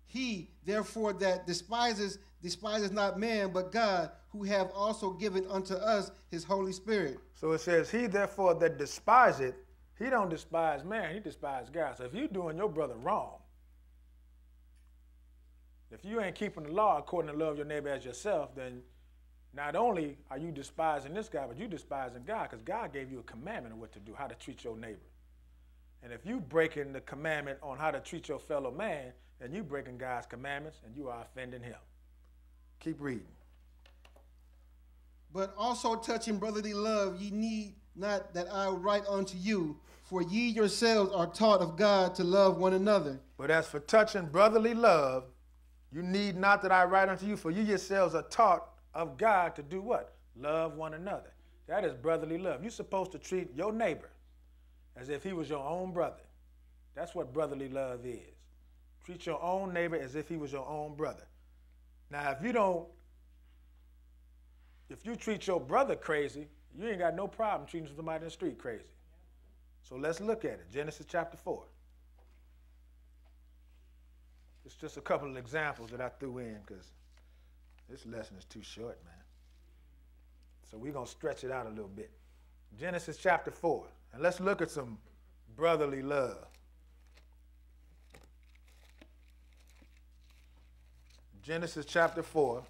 He, therefore, that despises, despises not man, but God, who have also given unto us his Holy Spirit. So it says, He therefore that despiseth, he don't despise man, he despises God. So if you're doing your brother wrong, if you ain't keeping the law according to love your neighbor as yourself, then not only are you despising this guy, but you despising God because God gave you a commandment of what to do, how to treat your neighbor. And if you're breaking the commandment on how to treat your fellow man, then you're breaking God's commandments and you are offending him. Keep reading. But also touching brotherly love, ye need not that I write unto you, for ye yourselves are taught of God to love one another. But as for touching brotherly love, you need not that I write unto you, for you yourselves are taught of God to do what? Love one another. That is brotherly love. You're supposed to treat your neighbor as if he was your own brother. That's what brotherly love is. Treat your own neighbor as if he was your own brother. Now, if you don't, if you treat your brother crazy, you ain't got no problem treating somebody in the street crazy. So let's look at it. Genesis chapter 4. It's just a couple of examples that I threw in because this lesson is too short, man. So we're going to stretch it out a little bit. Genesis chapter 4. And let's look at some brotherly love. Genesis chapter 4.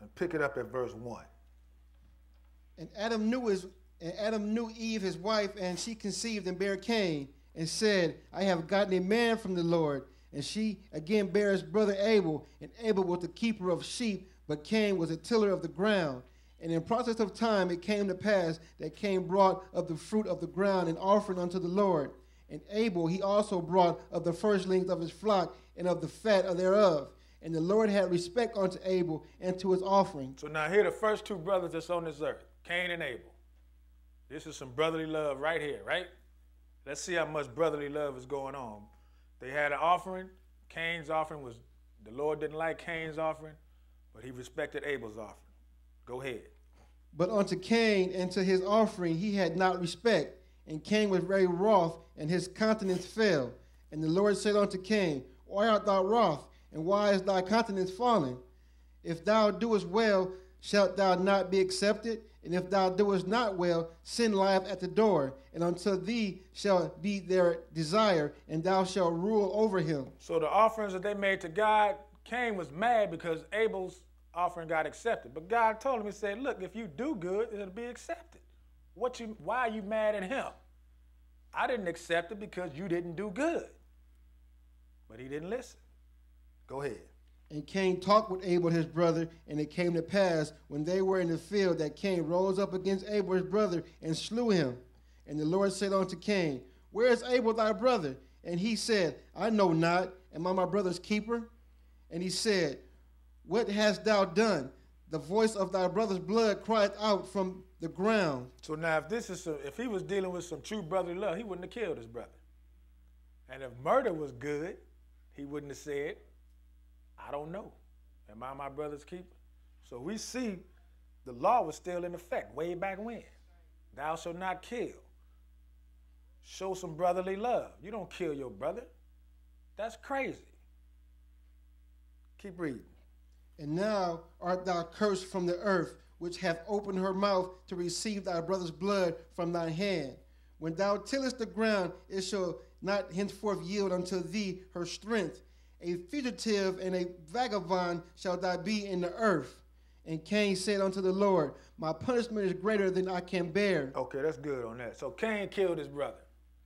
And pick it up at verse 1. And Adam knew his and Adam knew Eve his wife, and she conceived and bare Cain, and said, I have gotten a man from the Lord. And she again bare his brother Abel, and Abel was the keeper of sheep, but Cain was a tiller of the ground. And in process of time it came to pass that Cain brought of the fruit of the ground an offering unto the Lord. And Abel he also brought of the firstlings of his flock and of the fat thereof. And the Lord had respect unto Abel and to his offering. So now here the first two brothers that's on this earth, Cain and Abel. This is some brotherly love right here, right? Let's see how much brotherly love is going on. They had an offering. Cain's offering was, the Lord didn't like Cain's offering, but he respected Abel's offering. Go ahead. But unto Cain and to his offering he had not respect. And Cain was very wroth, and his countenance fell. And the Lord said unto Cain, Why art thou wroth, and why is thy countenance fallen? If thou doest well, shalt thou not be accepted? And if thou doest not well, sin lieth at the door, and unto thee shall be their desire, and thou shalt rule over him. So the offerings that they made to God, Cain was mad because Abel's offering got accepted. But God told him, He said, Look, if you do good, it'll be accepted. What you why are you mad at him? I didn't accept it because you didn't do good. But he didn't listen. Go ahead. And Cain talked with Abel his brother, and it came to pass when they were in the field that Cain rose up against Abel his brother and slew him. And the Lord said unto Cain, Where is Abel thy brother? And he said, I know not. Am I my brother's keeper? And he said, What hast thou done? The voice of thy brother's blood cried out from the ground. So now, if this is a, if he was dealing with some true brotherly love, he wouldn't have killed his brother. And if murder was good, he wouldn't have said, I don't know. Am I my brother's keeper? So we see the law was still in effect way back when. Thou shalt not kill. Show some brotherly love. You don't kill your brother. That's crazy. Keep reading. And now art thou cursed from the earth, which hath opened her mouth to receive thy brother's blood from thy hand. When thou tillest the ground, it shall not henceforth yield unto thee her strength. A fugitive and a vagabond shall thou be in the earth. And Cain said unto the Lord, My punishment is greater than I can bear. Okay, that's good on that. So Cain killed his brother.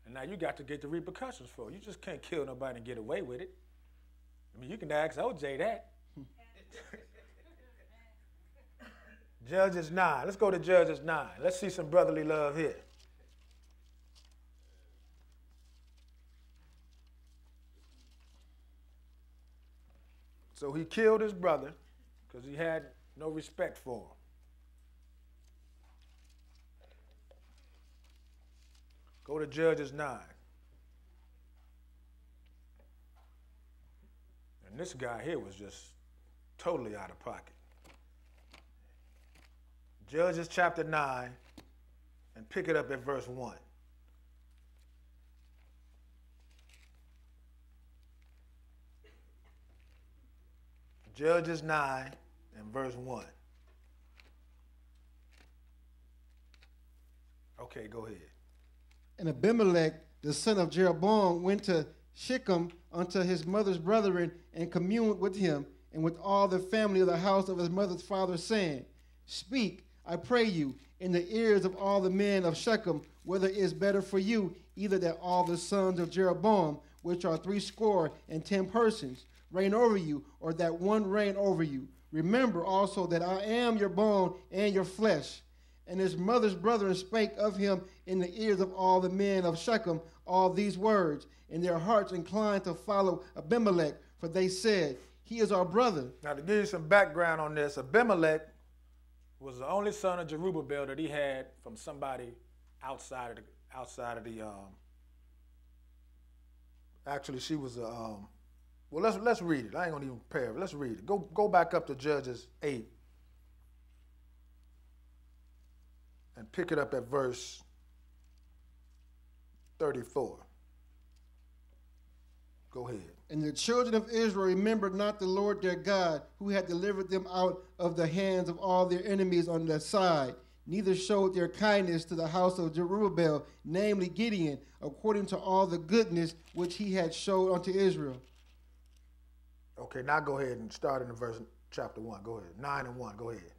And now you got to get the repercussions for it. You just can't kill nobody and get away with it. I mean, you can ask OJ that. Judges 9. Let's go to Judges 9. Let's see some brotherly love here. So he killed his brother because he had no respect for him. Go to Judges 9. And this guy here was just totally out of pocket. Judges chapter 9, and pick it up at verse 1. Judges 9 and verse 1. Okay, go ahead. And Abimelech, the son of Jeroboam, went to Shechem unto his mother's brethren and communed with him and with all the family of the house of his mother's father, saying, Speak, I pray you, in the ears of all the men of Shechem, whether it is better for you, either that all the sons of Jeroboam, which are threescore and ten persons, reign over you, or that one reign over you. Remember also that I am your bone and your flesh. And his mother's brethren spake of him in the ears of all the men of Shechem all these words, and their hearts inclined to follow Abimelech, for they said, He is our brother. Now, to give you some background on this, Abimelech was the only son of Jerubbaal that he had from somebody outside of the outside of the. Um, actually, she was a. Um, well, let's let's read it. I ain't gonna even prepare. Let's read it. Go go back up to Judges eight and pick it up at verse thirty-four. Go ahead. And the children of Israel remembered not the Lord their God, who had delivered them out of the hands of all their enemies on their side, neither showed their kindness to the house of Jerubbaal, namely Gideon, according to all the goodness which he had showed unto Israel. Okay, now go ahead and start in the verse chapter one. Go ahead. Nine and one. Go ahead.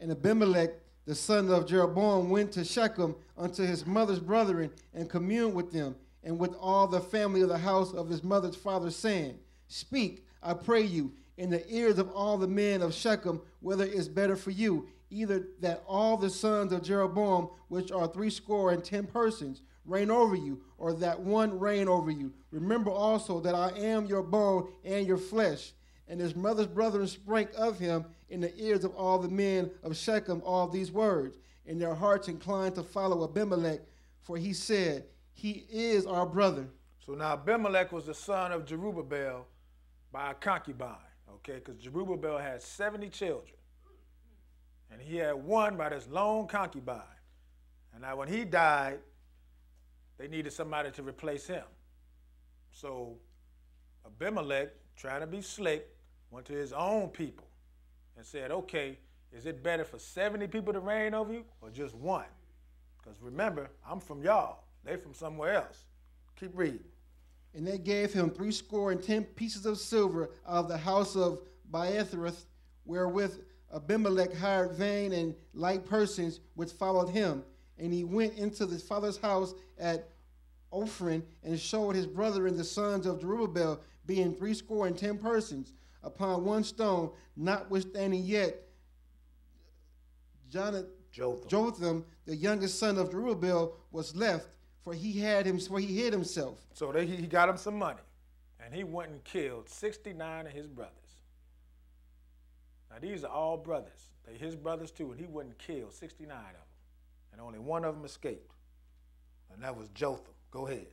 And Abimelech, the son of Jeroboam, went to Shechem unto his mother's brethren and communed with them and with all the family of the house of his mother's father, saying, Speak, I pray you, in the ears of all the men of Shechem, whether it is better for you, either that all the sons of Jeroboam, which are threescore and ten persons, reign over you, or that one reign over you. Remember also that I am your bone and your flesh. And his mother's brethren spake of him in the ears of all the men of Shechem all these words, and their hearts inclined to follow Abimelech, for he said, He is our brother. So now Abimelech was the son of Jerubbaal by a concubine, okay? Because Jerubbaal had 70 children. And he had one by this lone concubine. And now when he died, they needed somebody to replace him. So Abimelech, trying to be slick, went to his own people and said, okay, is it better for 70 people to reign over you or just one? Because remember, I'm from y'all. They from somewhere else. Keep reading. And they gave him threescore and ten pieces of silver out of the house of Biathroth, wherewith Abimelech hired vain and light persons which followed him. And he went into his father's house at Ophrah and showed his brethren the sons of Jerubbaal, being threescore and ten persons, upon one stone, notwithstanding yet Jonathan, Jotham. Jotham, the youngest son of Jerubbaal, was left, for he had him, for he hid himself. So they, he got him some money, and he went and killed 69 of his brothers. Now these are all brothers. They his brothers too, and he went and killed 69 of them, and only one of them escaped, and that was Jotham. Go ahead.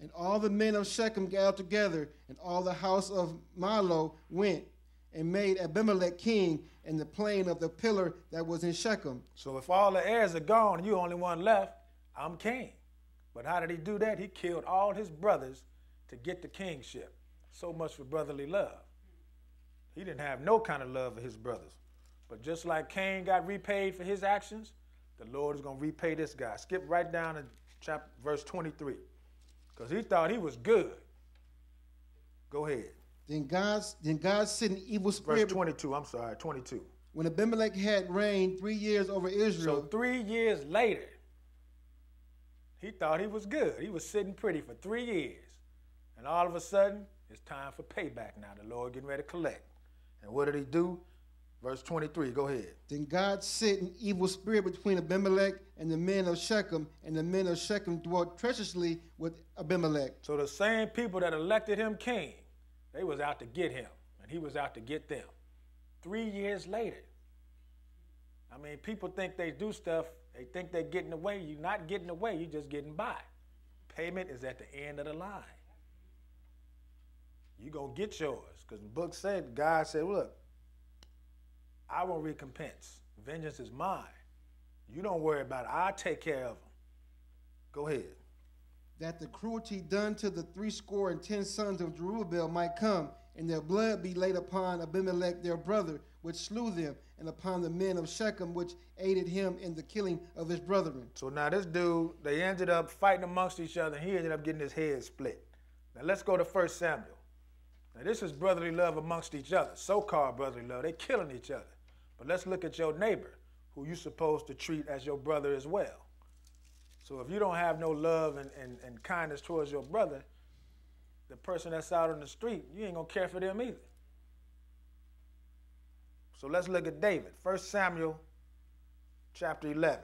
And all the men of Shechem gathered together, and all the house of Millo went and made Abimelech king in the plain of the pillar that was in Shechem. So if all the heirs are gone and you only one left, I'm king. But how did he do that? He killed all his brothers to get the kingship. So much for brotherly love. He didn't have no kind of love for his brothers. But just like Cain got repaid for his actions, the Lord is going to repay this guy. Skip right down to chapter, verse 23. Because he thought he was good. Go ahead. Then God, then God sent an evil Verse spirit. 22, I'm sorry, 22. When Abimelech had reigned three years over Israel. So three years later, he thought he was good. He was sitting pretty for three years. And all of a sudden, It's time for payback now. The Lord getting ready to collect. And what did he do? Verse 23, go ahead. Then God sent an evil spirit between Abimelech and the men of Shechem, and the men of Shechem dwelt treacherously with Abimelech. So the same people that elected him king, they was out to get him, and he was out to get them. Three years later, I mean, people think they do stuff, they think they're getting away. You're not getting away, you're just getting by. Payment is at the end of the line. You're going to get yours. Because the book said, God said, look, I will recompense. Vengeance is mine. You don't worry about it. I'll take care of them. Go ahead. That the cruelty done to the threescore and ten sons of Jerubbaal might come, and their blood be laid upon Abimelech their brother, which slew them, and upon the men of Shechem, which aided him in the killing of his brethren. So now this dude, they ended up fighting amongst each other, and he ended up getting his head split. Now let's go to 1 Samuel. Now this is brotherly love amongst each other, so-called brotherly love. They're killing each other. But let's look at your neighbor, who you're supposed to treat as your brother as well. So if you don't have no love and, and, and kindness towards your brother, the person that's out on the street, you ain't gonna care for them either. So let's look at David. 1 Samuel chapter 11.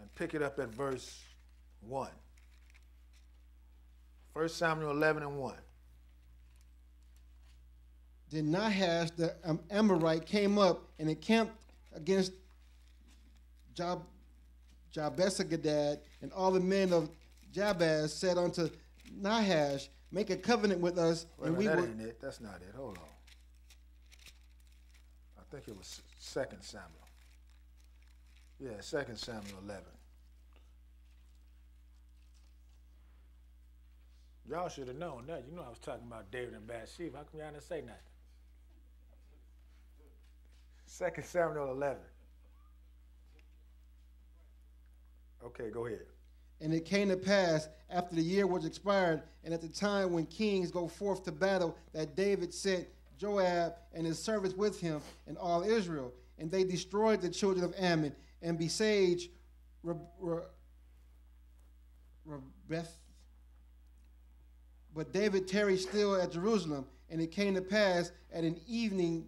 And pick it up at verse 1. 1 Samuel 11 and 1. Then Nahash the um, Amorite came up and encamped against Jab, Jabesh-gilead, and all the men of Jabesh said unto Nahash, Make a covenant with us, Wait and we minute, will. that ain't it. That's not it. Hold on. I think it was Second Samuel. Yeah, Second Samuel 11. Y'all should have known that. You know I was talking about David and Bathsheba. How come y'all didn't say nothing? Second Samuel 11. Okay, go ahead. And it came to pass after the year was expired, and at the time when kings go forth to battle, that David sent Joab and his servants with him and all Israel, and they destroyed the children of Ammon and besieged Re- Re- Rebeth. But David tarried still at Jerusalem, and it came to pass at an evening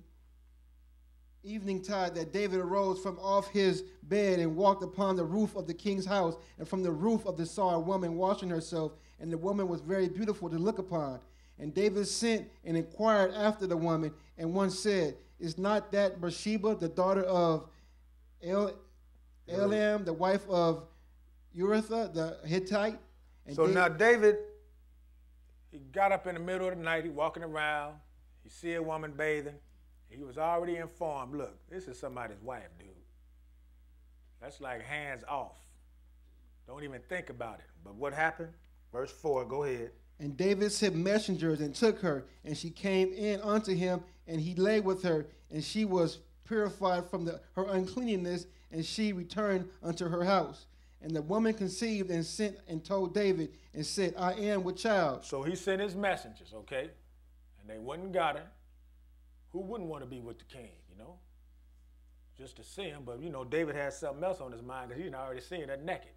evening tide that David arose from off his bed and walked upon the roof of the king's house, and from the roof of the saw a woman washing herself, and the woman was very beautiful to look upon. And David sent and inquired after the woman, and one said, Is not that Bathsheba, the daughter of El- Elam, the wife of Uritha, the Hittite? And So Da- now David, he got up in the middle of the night, he walking around, he see a woman bathing. He was already informed, look, this is somebody's wife, dude. That's like hands off. Don't even think about it. But what happened? Verse 4, go ahead. And David sent messengers and took her, and she came in unto him, and he lay with her, and she was purified from the, her uncleanness, and she returned unto her house. And the woman conceived and sent and told David, and said, I am with child. So he sent his messengers, okay? And they and got her. Who wouldn't want to be with the king, you know? Just to see him, but you know, David had something else on his mind because he'd already seen her naked.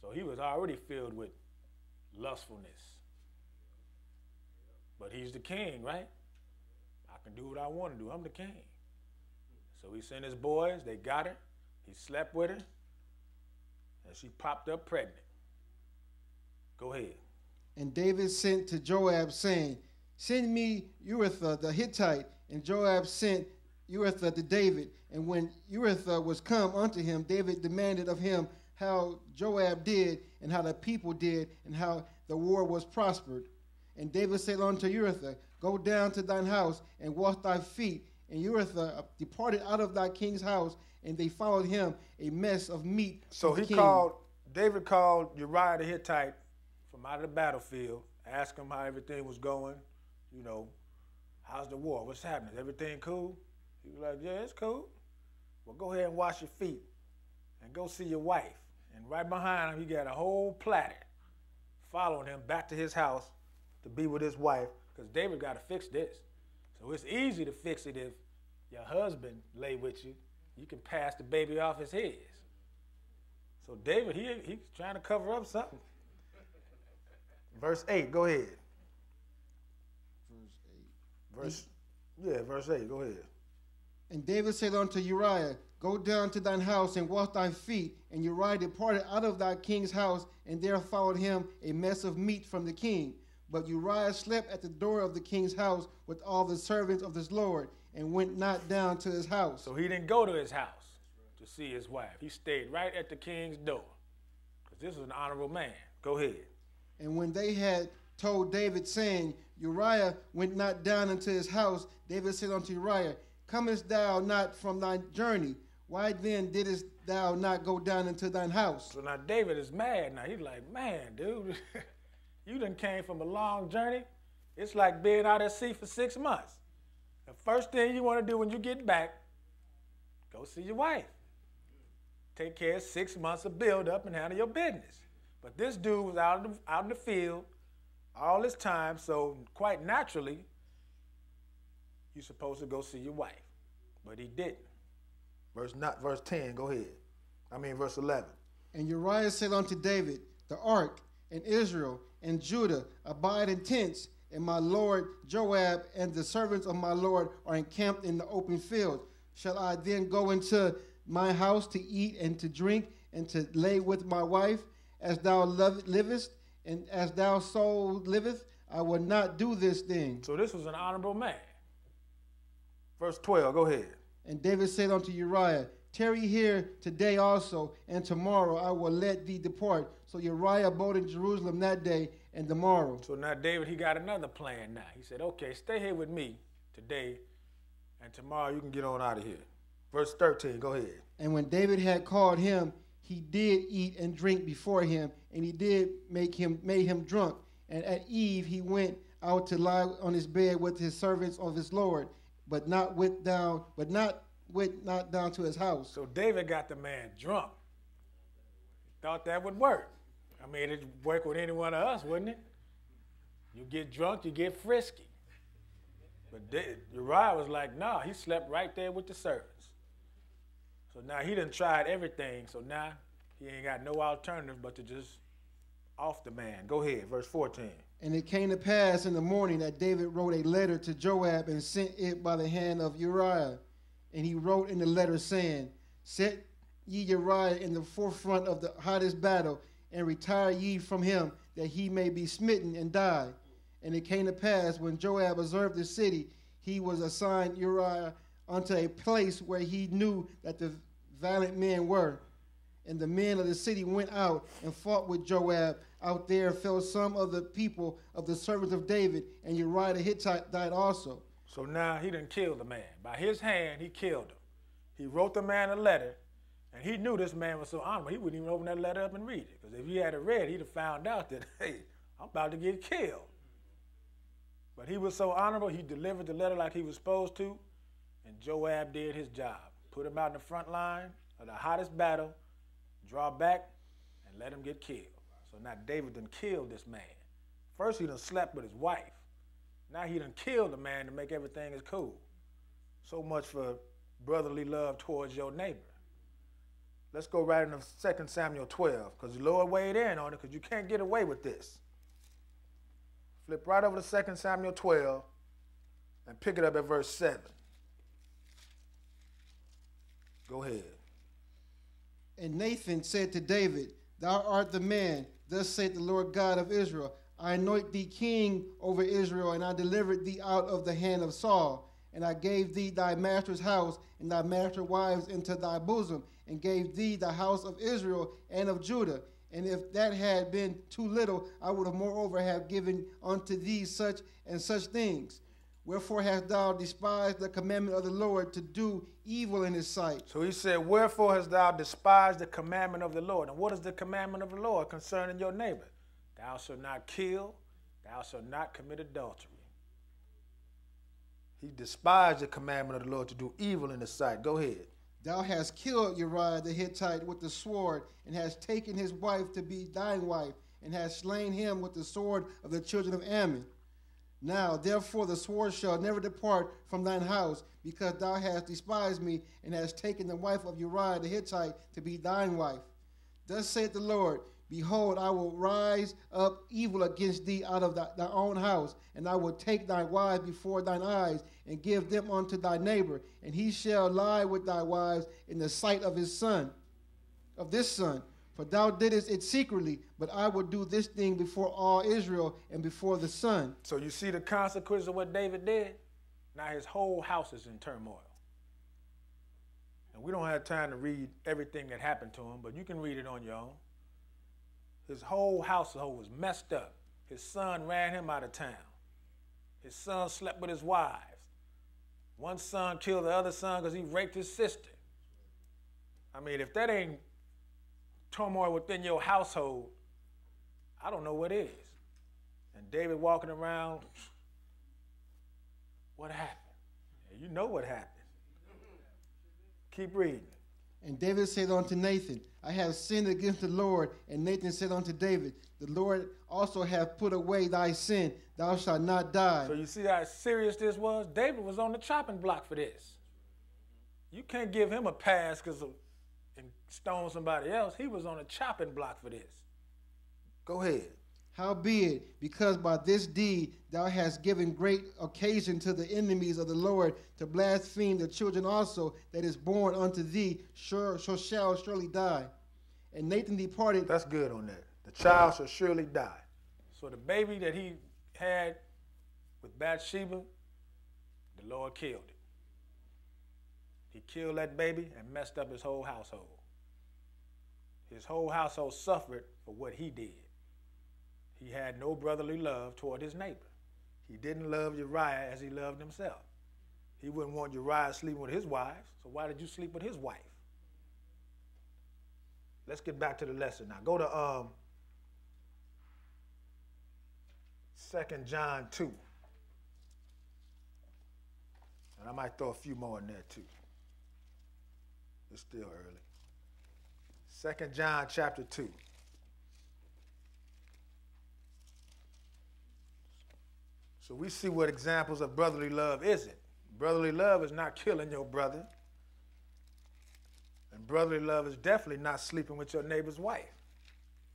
So he was already filled with lustfulness. But he's the king, right? I can do what I want to do. I'm the king. So he sent his boys, they got her, he slept with her, and she popped up pregnant. Go ahead. And David sent to Joab, saying, Send me Uritha the Hittite. And Joab sent Uritha to David. And when Uritha was come unto him, David demanded of him how Joab did, and how the people did, and how the war was prospered. And David said unto Uritha, Go down to thine house and wash thy feet. And Uritha departed out of thy king's house, and they followed him a mess of meat. So he king. called, David called Uriah the Hittite from out of the battlefield, asked him how everything was going. You know, how's the war? What's happening? Is everything cool? He was like, yeah, it's cool. Well, go ahead and wash your feet and go see your wife. And right behind him, he got a whole platter following him back to his house to be with his wife because David got to fix this. So it's easy to fix it if your husband lay with you. You can pass the baby off as his. So David, he he's trying to cover up something. Verse 8, go ahead. Verse, eight. yeah, verse 8, go ahead. And David said unto Uriah, Go down to thine house and wash thy feet. And Uriah departed out of thy king's house, and there followed him a mess of meat from the king. But Uriah slept at the door of the king's house with all the servants of his lord, and went not down to his house. So he didn't go to his house to see his wife. He stayed right at the king's door. Because this was an honorable man. Go ahead. And when they had told David, saying, Uriah went not down into his house, David said unto Uriah, Comest thou not from thy journey? Why then didst thou not go down into thine house? So now David is mad now. He's like, man, dude, you done came from a long journey. It's like being out at sea for six months. The first thing you want to do when you get back, go see your wife. Take care of six months of build up and handle your business. But this dude was out in the, out in the field all this time, so quite naturally, you're supposed to go see your wife. But he didn't. Verse not verse 10, go ahead. I mean verse 11. And Uriah said unto David, The ark and Israel and Judah abide in tents, and my lord Joab and the servants of my lord are encamped in the open field. Shall I then go into my house to eat and to drink and to lay with my wife, as thou livest, and as thou soul liveth? I will not do this thing. So this was an honorable man. Verse 12, go ahead. And David said unto Uriah, Tarry here today also, and tomorrow I will let thee depart. So Uriah abode in Jerusalem that day and tomorrow. So now David, he got another plan now. He said, Okay, stay here with me today, and tomorrow you can get on out of here. Verse 13, go ahead. And when David had called him, he did eat and drink before him, and he did make him made him drunk. And at eve he went out to lie on his bed with his servants of his Lord but not went down, but not went not down to his house. So David got the man drunk. Thought that would work. I mean, it'd work with any one of us, wouldn't it? You get drunk, you get frisky. But Uriah was like, nah, he slept right there with the servants. So now he done tried everything. So now he ain't got no alternative but to just off the man. Go ahead, verse 14. And it came to pass in the morning that David wrote a letter to Joab and sent it by the hand of Uriah. And he wrote in the letter, saying, Set ye Uriah in the forefront of the hottest battle, and retire ye from him, that he may be smitten and die. And it came to pass, when Joab observed the city, he was assigned Uriah unto a place where he knew that the valiant men were. And the men of the city went out and fought with Joab out there fell some of the people of the servants of David, and Uriah the Hittite died also. So now he didn't kill the man. By his hand, he killed him. He wrote the man a letter, and he knew this man was so honorable, he wouldn't even open that letter up and read it. Because if he had it read, he'd have found out that, hey, I'm about to get killed. But he was so honorable, he delivered the letter like he was supposed to, and Joab did his job. Put him out in the front line of the hottest battle, draw back, and let him get killed. So now David done killed this man. First he done slept with his wife. Now he done killed the man to make everything as cool. So much for brotherly love towards your neighbor. Let's go right into 2 Samuel 12, because the Lord weighed in on it, because you can't get away with this. Flip right over to 2 Samuel 12 and pick it up at verse 7. Go ahead. And Nathan said to David, Thou art the man Thus saith the Lord God of Israel I anoint thee king over Israel, and I delivered thee out of the hand of Saul. And I gave thee thy master's house and thy master's wives into thy bosom, and gave thee the house of Israel and of Judah. And if that had been too little, I would have moreover have given unto thee such and such things. Wherefore hast thou despised the commandment of the Lord to do evil in his sight? So he said, Wherefore hast thou despised the commandment of the Lord? And what is the commandment of the Lord concerning your neighbor? Thou shalt not kill, thou shalt not commit adultery. He despised the commandment of the Lord to do evil in his sight. Go ahead. Thou hast killed Uriah the Hittite with the sword, and hast taken his wife to be thine wife, and hast slain him with the sword of the children of Ammon. Now, therefore, the sword shall never depart from thine house, because thou hast despised me, and hast taken the wife of Uriah the Hittite to be thine wife. Thus saith the Lord, Behold, I will rise up evil against thee out of thy, own house, and I will take thy wives before thine eyes, and give them unto thy neighbor, and he shall lie with thy wives in the sight of his son, of this son. For thou didst it secretly, but I will do this thing before all Israel and before the sun. So you see the consequence of what David did? Now his whole house is in turmoil. And we don't have time to read everything that happened to him, but you can read it on your own. His whole household was messed up. His son ran him out of town. His son slept with his wives. One son killed the other son because he raped his sister. I mean, if that ain't turmoil within your household, I don't know what is. And David walking around, what happened? You know what happened. Keep reading. And David said unto Nathan, I have sinned against the Lord. And Nathan said unto David, The Lord also hath put away thy sin. Thou shalt not die. So you see how serious this was? David was on the chopping block for this. You can't give him a pass because and stone somebody else. He was on a chopping block for this. Go ahead. Howbeit, because by this deed thou hast given great occasion to the enemies of the Lord to blaspheme the children also that is born unto thee, sure, so shall surely die. And Nathan departed. That's good on that. The child shall surely die. So the baby that he had with Bathsheba, the Lord killed it. He killed that baby and messed up his whole household. His whole household suffered for what he did. He had no brotherly love toward his neighbor. He didn't love Uriah as he loved himself. He wouldn't want Uriah sleeping with his wives, so why did you sleep with his wife? Let's get back to the lesson now. Go to um, 2 John 2. And I might throw a few more in there too. It's still early. 2 John chapter 2. So we see what examples of brotherly love isn't. Brotherly love is not killing your brother. And brotherly love is definitely not sleeping with your neighbor's wife.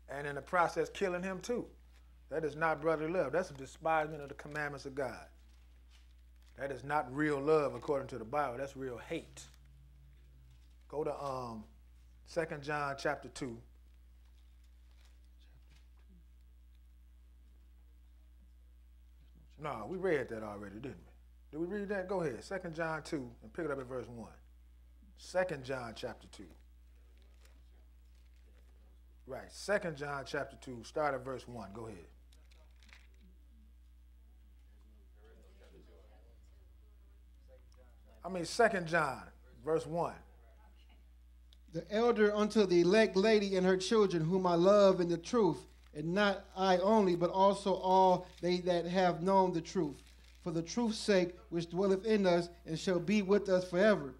And in the process, killing him too. That is not brotherly love. That's a despisement of the commandments of God. That is not real love according to the Bible. That's real hate. Go to um, 2 John chapter 2. No, we read that already, didn't we? Did we read that? Go ahead. Second John 2 and pick it up at verse 1. Second John chapter 2. Right. Second John chapter 2, start at verse 1. Go ahead. I mean, Second John, verse 1. The elder unto the elect lady and her children, whom I love in the truth, and not I only, but also all they that have known the truth, for the truth's sake, which dwelleth in us and shall be with us forever.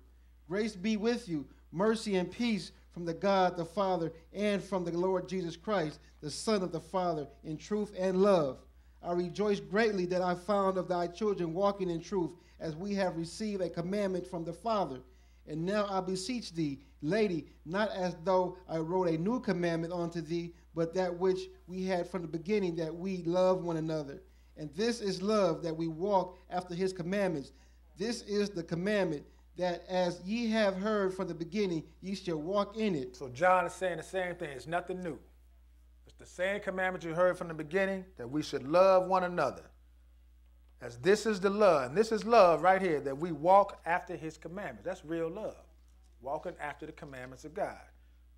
Grace be with you, mercy and peace from the God the Father and from the Lord Jesus Christ, the Son of the Father, in truth and love. I rejoice greatly that I found of thy children walking in truth, as we have received a commandment from the Father. And now I beseech thee, lady, not as though I wrote a new commandment unto thee, but that which we had from the beginning, that we love one another. And this is love, that we walk after his commandments. This is the commandment, that as ye have heard from the beginning, ye shall walk in it. So John is saying the same thing. It's nothing new. It's the same commandment you heard from the beginning, that we should love one another. As this is the love, and this is love right here, that we walk after his commandments. That's real love. Walking after the commandments of God.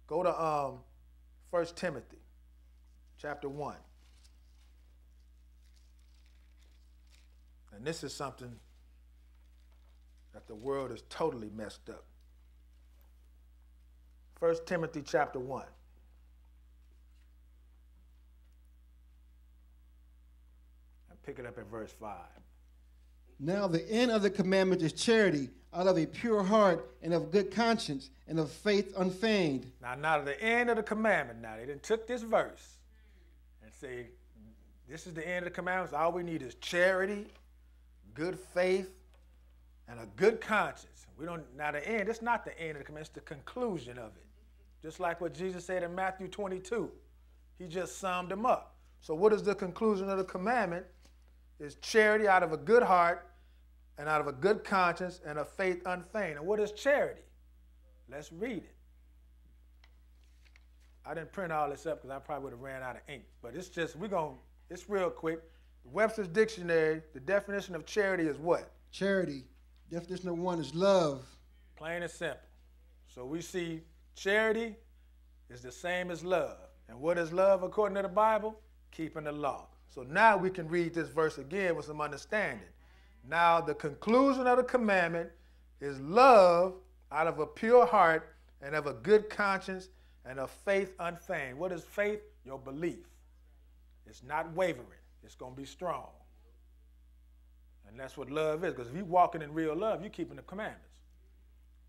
Go to um, 1 Timothy chapter 1. And this is something that the world is totally messed up. 1 Timothy chapter 1. And pick it up at verse 5. Now the end of the commandment is charity, out of a pure heart and of good conscience and of faith unfeigned. Now, now the end of the commandment. Now they didn't took this verse say, "This is the end of the commandments. All we need is charity, good faith, and a good conscience." We don't. Now the end. It's not the end of the commandments, It's the conclusion of it. Just like what Jesus said in Matthew 22. He just summed them up. So, what is the conclusion of the commandment? Is charity out of a good heart and out of a good conscience and a faith unfeigned. And what is charity? Let's read it. I didn't print all this up because I probably would have ran out of ink. But it's just, we're going to, it's real quick. Webster's Dictionary, the definition of charity is what? Charity. Definition of one is love. Plain and simple. So we see charity is the same as love. And what is love according to the Bible? Keeping the law. So now we can read this verse again with some understanding. Now, the conclusion of the commandment is love out of a pure heart and of a good conscience and of faith unfeigned. What is faith? Your belief. It's not wavering, it's going to be strong. And that's what love is. Because if you're walking in real love, you're keeping the commandments.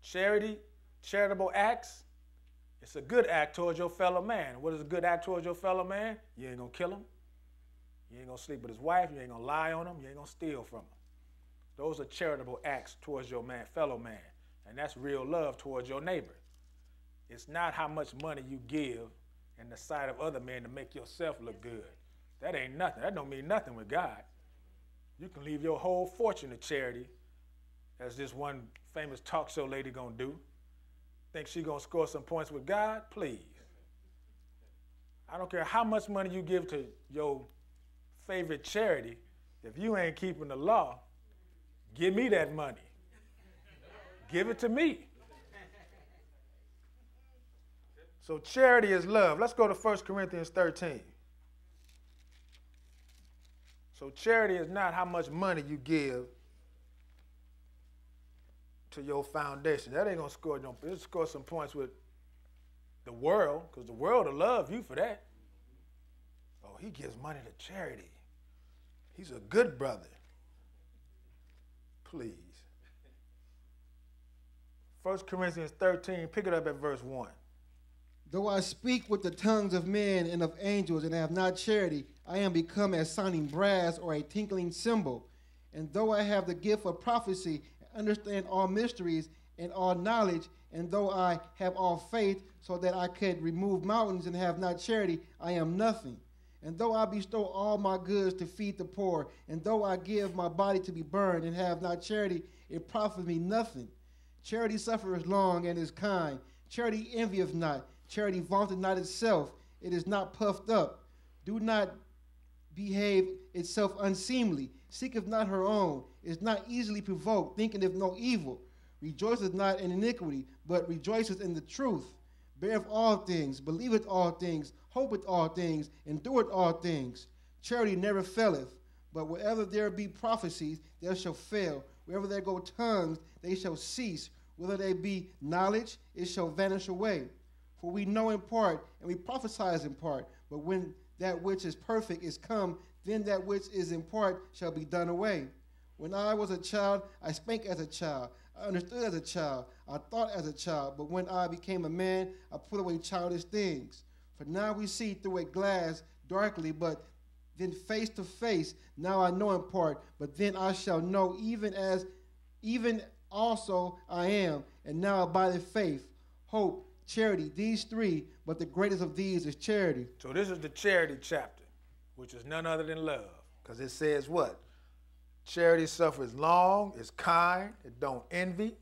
Charity, charitable acts, it's a good act towards your fellow man. What is a good act towards your fellow man? You ain't going to kill him. You ain't going to sleep with his wife. You ain't going to lie on him. You ain't going to steal from him. Those are charitable acts towards your man, fellow man. And that's real love towards your neighbor. It's not how much money you give in the sight of other men to make yourself look good. That ain't nothing. That don't mean nothing with God. You can leave your whole fortune to charity, as this one famous talk show lady gonna do. Think she gonna score some points with God? Please. I don't care how much money you give to your favorite charity. If you ain't keeping the law, Give me that money. Give it to me. So charity is love. Let's go to 1 Corinthians 13. So charity is not how much money you give to your foundation. That ain't gonna score no. It'll score some points with the world, because the world will love you for that. Oh, he gives money to charity. He's a good brother please. 1 Corinthians 13, pick it up at verse 1. Though I speak with the tongues of men and of angels and have not charity, I am become as sounding brass or a tinkling cymbal. And though I have the gift of prophecy, understand all mysteries and all knowledge, and though I have all faith so that I could remove mountains and have not charity, I am nothing. And though I bestow all my goods to feed the poor, and though I give my body to be burned and have not charity, it profits me nothing. Charity suffereth long and is kind. Charity envieth not. Charity vaunteth not itself. It is not puffed up. Do not behave itself unseemly. Seeketh not her own. Is not easily provoked. Thinketh no evil. Rejoiceth not in iniquity, but rejoiceth in the truth. Beareth all things. Believeth all things hopeth all things, endureth all things. Charity never faileth, but wherever there be prophecies, there shall fail. Wherever there go tongues, they shall cease. Whether they be knowledge, it shall vanish away. For we know in part, and we prophesy in part. But when that which is perfect is come, then that which is in part shall be done away. When I was a child, I spake as a child. I understood as a child. I thought as a child. But when I became a man, I put away childish things. For now we see through a glass darkly, but then face to face. Now I know in part, but then I shall know even as even also I am. And now by the faith, hope, charity, these three, but the greatest of these is charity. So this is the charity chapter, which is none other than love. Because it says what? Charity suffers long, is kind, it don't envy,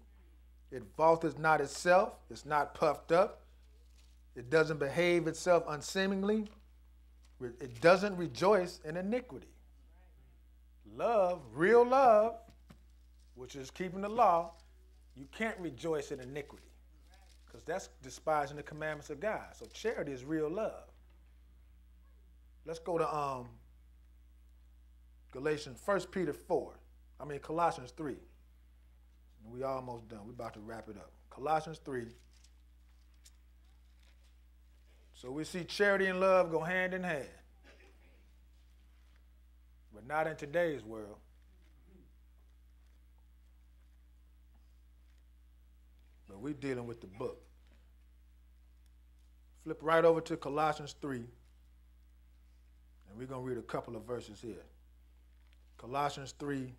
it vaunteth not itself, it's not puffed up, it doesn't behave itself unseemingly. It doesn't rejoice in iniquity. Love, real love, which is keeping the law, you can't rejoice in iniquity because that's despising the commandments of God. So charity is real love. Let's go to um, Galatians, 1 Peter 4. I mean, Colossians 3. We almost done. We're about to wrap it up. Colossians 3. So we see charity and love go hand in hand. But not in today's world. We're dealing with the book. Flip right over to Colossians 3. And we're going to read a couple of verses here. Colossians 3, and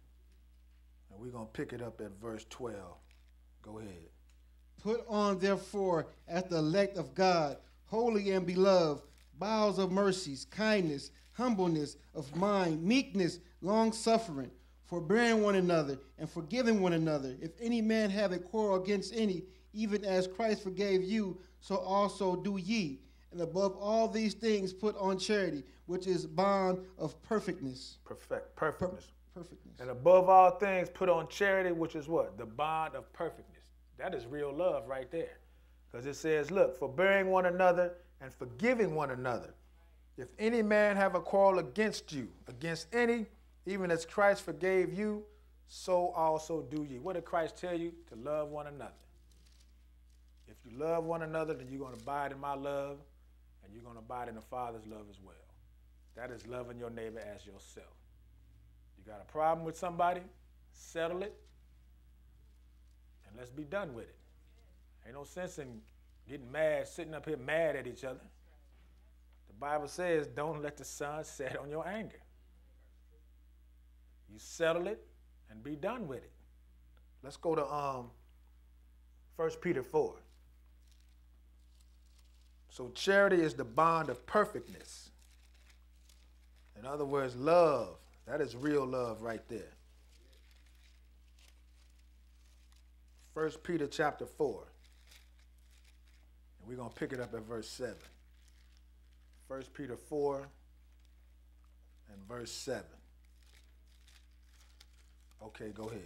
we're going to pick it up at verse 12. Go ahead. Put on, therefore, as the elect of God, holy and beloved, bowels of mercies, kindness, humbleness of mind, meekness, long suffering, forbearing one another, and forgiving one another. If any man have a quarrel against any, even as Christ forgave you, so also do ye. And above all these things, put on charity, which is bond of perfectness. Perfect, perfectness. Perfectness. And above all things, put on charity, which is what? The bond of perfectness. That is real love right there. Because it says, look, forbearing one another and forgiving one another. If any man have a quarrel against you, against any, even as Christ forgave you, so also do ye. What did Christ tell you? To love one another. If you love one another, then you're going to abide in my love, and you're going to abide in the Father's love as well. That is loving your neighbor as yourself. You got a problem with somebody? Settle it, and let's be done with it. Ain't no sense in getting mad, sitting up here mad at each other. The Bible says, don't let the sun set on your anger. You settle it and be done with it. Let's go to um, 1 Peter 4. So charity is the bond of perfectness. In other words, love. That is real love right there. 1 Peter chapter 4. And we're going to pick it up at verse 7. 1 Peter 4 and verse 7. Okay, go ahead.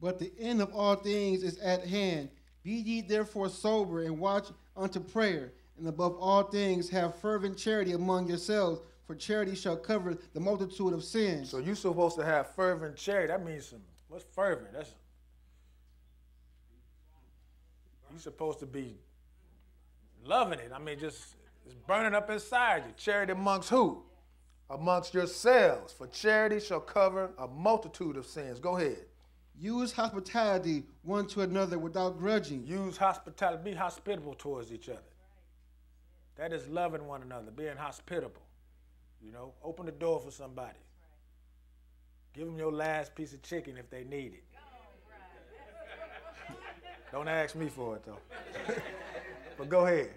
But the end of all things is at hand. Be ye therefore sober and watch unto prayer. And above all things, have fervent charity among yourselves, for charity shall cover the multitude of sins. So you're supposed to have fervent charity. That means some. What's fervent? That's. You're supposed to be loving it. I mean, just it's burning up inside you. Charity amongst who? Amongst yourselves. For charity shall cover a multitude of sins. Go ahead. Use hospitality one to another without grudging. Use hospitality. Be hospitable towards each other. That is loving one another, being hospitable. You know, open the door for somebody. Give them your last piece of chicken if they need it. Don't ask me for it though. but go ahead.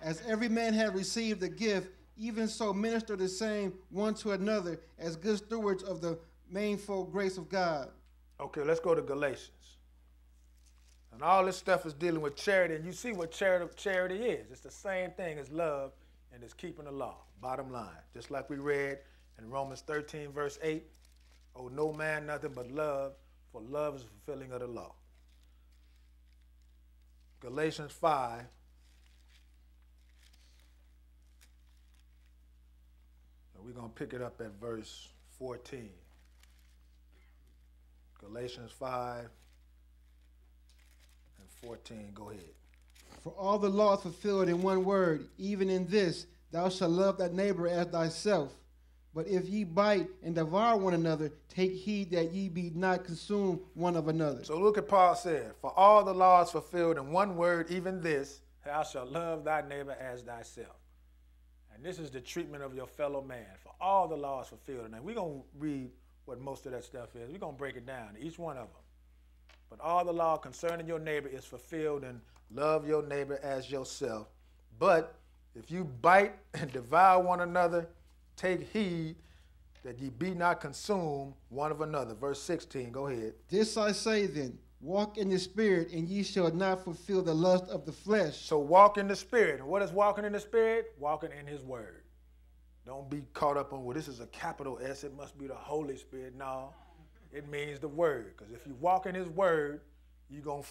As every man hath received a gift, even so minister the same one to another as good stewards of the manifold grace of God. Okay, let's go to Galatians. And all this stuff is dealing with charity, and you see what charity, charity is. It's the same thing as love and it's keeping the law. Bottom line. Just like we read in Romans 13, verse 8, owe no man nothing but love, for love is fulfilling of the law. Galatians 5. We're going to pick it up at verse 14. Galatians 5 and 14. Go ahead. For all the law is fulfilled in one word, even in this, thou shalt love thy neighbor as thyself. But if ye bite and devour one another, take heed that ye be not consumed one of another. So look at Paul said, For all the law is fulfilled in one word, even this, thou shalt love thy neighbor as thyself. And this is the treatment of your fellow man. For all the laws fulfilled. And we're going to read what most of that stuff is. We're going to break it down, each one of them. But all the law concerning your neighbor is fulfilled and love your neighbor as yourself. But if you bite and devour one another, take heed that ye be not consumed one of another. Verse 16, go ahead. This I say then walk in the Spirit, and ye shall not fulfill the lust of the flesh. So walk in the Spirit. What is walking in the Spirit? Walking in His Word. Don't be caught up on, well, this is a capital S, it must be the Holy Spirit. No, it means the Word. Because if you walk in His Word, you're going to.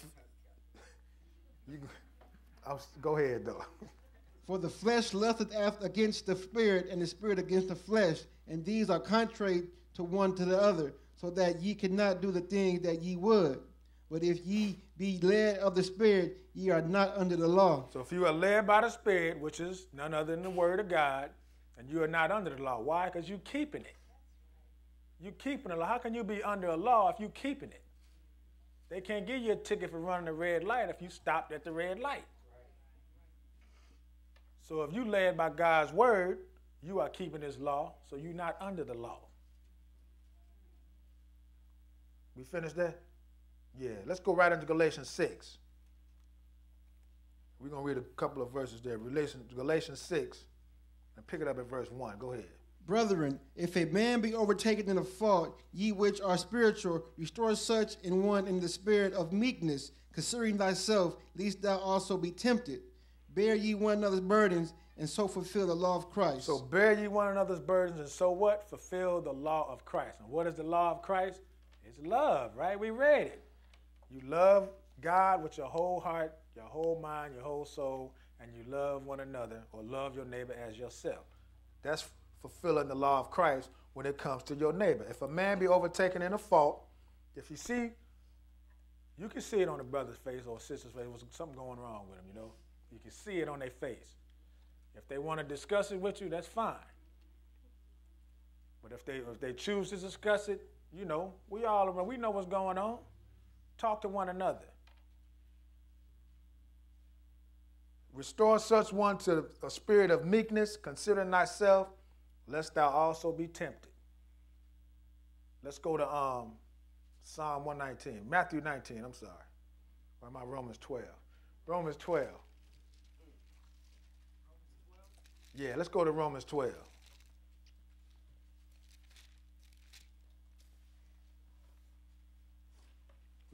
You, I'll, go ahead, though. For the flesh lusteth after against the spirit, and the spirit against the flesh, and these are contrary to one to the other, so that ye cannot do the things that ye would. But if ye be led of the spirit, ye are not under the law. So if you are led by the Spirit, which is none other than the Word of God, and you are not under the law. Why? Because you're keeping it. You're keeping the law. How can you be under a law if you're keeping it? They can't give you a ticket for running a red light if you stopped at the red light. So if you led by God's word, you are keeping his law, so you're not under the law. We finished that? Yeah, let's go right into Galatians 6. We're going to read a couple of verses there. Galatians, Galatians 6, and pick it up at verse 1. Go ahead. Brethren, if a man be overtaken in a fault, ye which are spiritual, restore such in one in the spirit of meekness, considering thyself, lest thou also be tempted. Bear ye one another's burdens, and so fulfill the law of Christ. So bear ye one another's burdens, and so what? Fulfill the law of Christ. And what is the law of Christ? It's love, right? We read it. You love God with your whole heart, your whole mind, your whole soul, and you love one another or love your neighbor as yourself. That's fulfilling the law of Christ when it comes to your neighbor. If a man be overtaken in a fault, if you see, you can see it on a brother's face or a sister's face, was something going wrong with them, you know. You can see it on their face. If they want to discuss it with you, that's fine. But if they if they choose to discuss it, you know, we all we know what's going on. Talk to one another. Restore such one to a spirit of meekness, considering thyself, lest thou also be tempted. Let's go to um, Psalm 119, Matthew 19, I'm sorry. Or am I Romans 12? Romans 12. Yeah, let's go to Romans 12.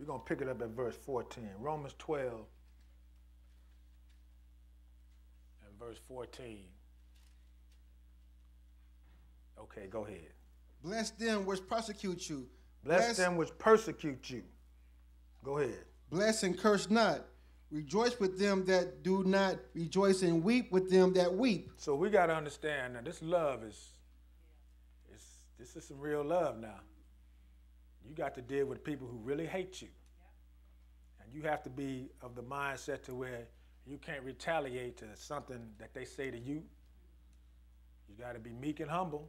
We're going to pick it up at verse 14. Romans 12 and verse 14. Okay, go ahead. Bless them which persecute you. Bless, Bless them which persecute you. Go ahead. Bless and curse not. Rejoice with them that do not rejoice, and weep with them that weep. So we got to understand now. This love is, is this is some real love now. You got to deal with people who really hate you, and you have to be of the mindset to where you can't retaliate to something that they say to you. You got to be meek and humble,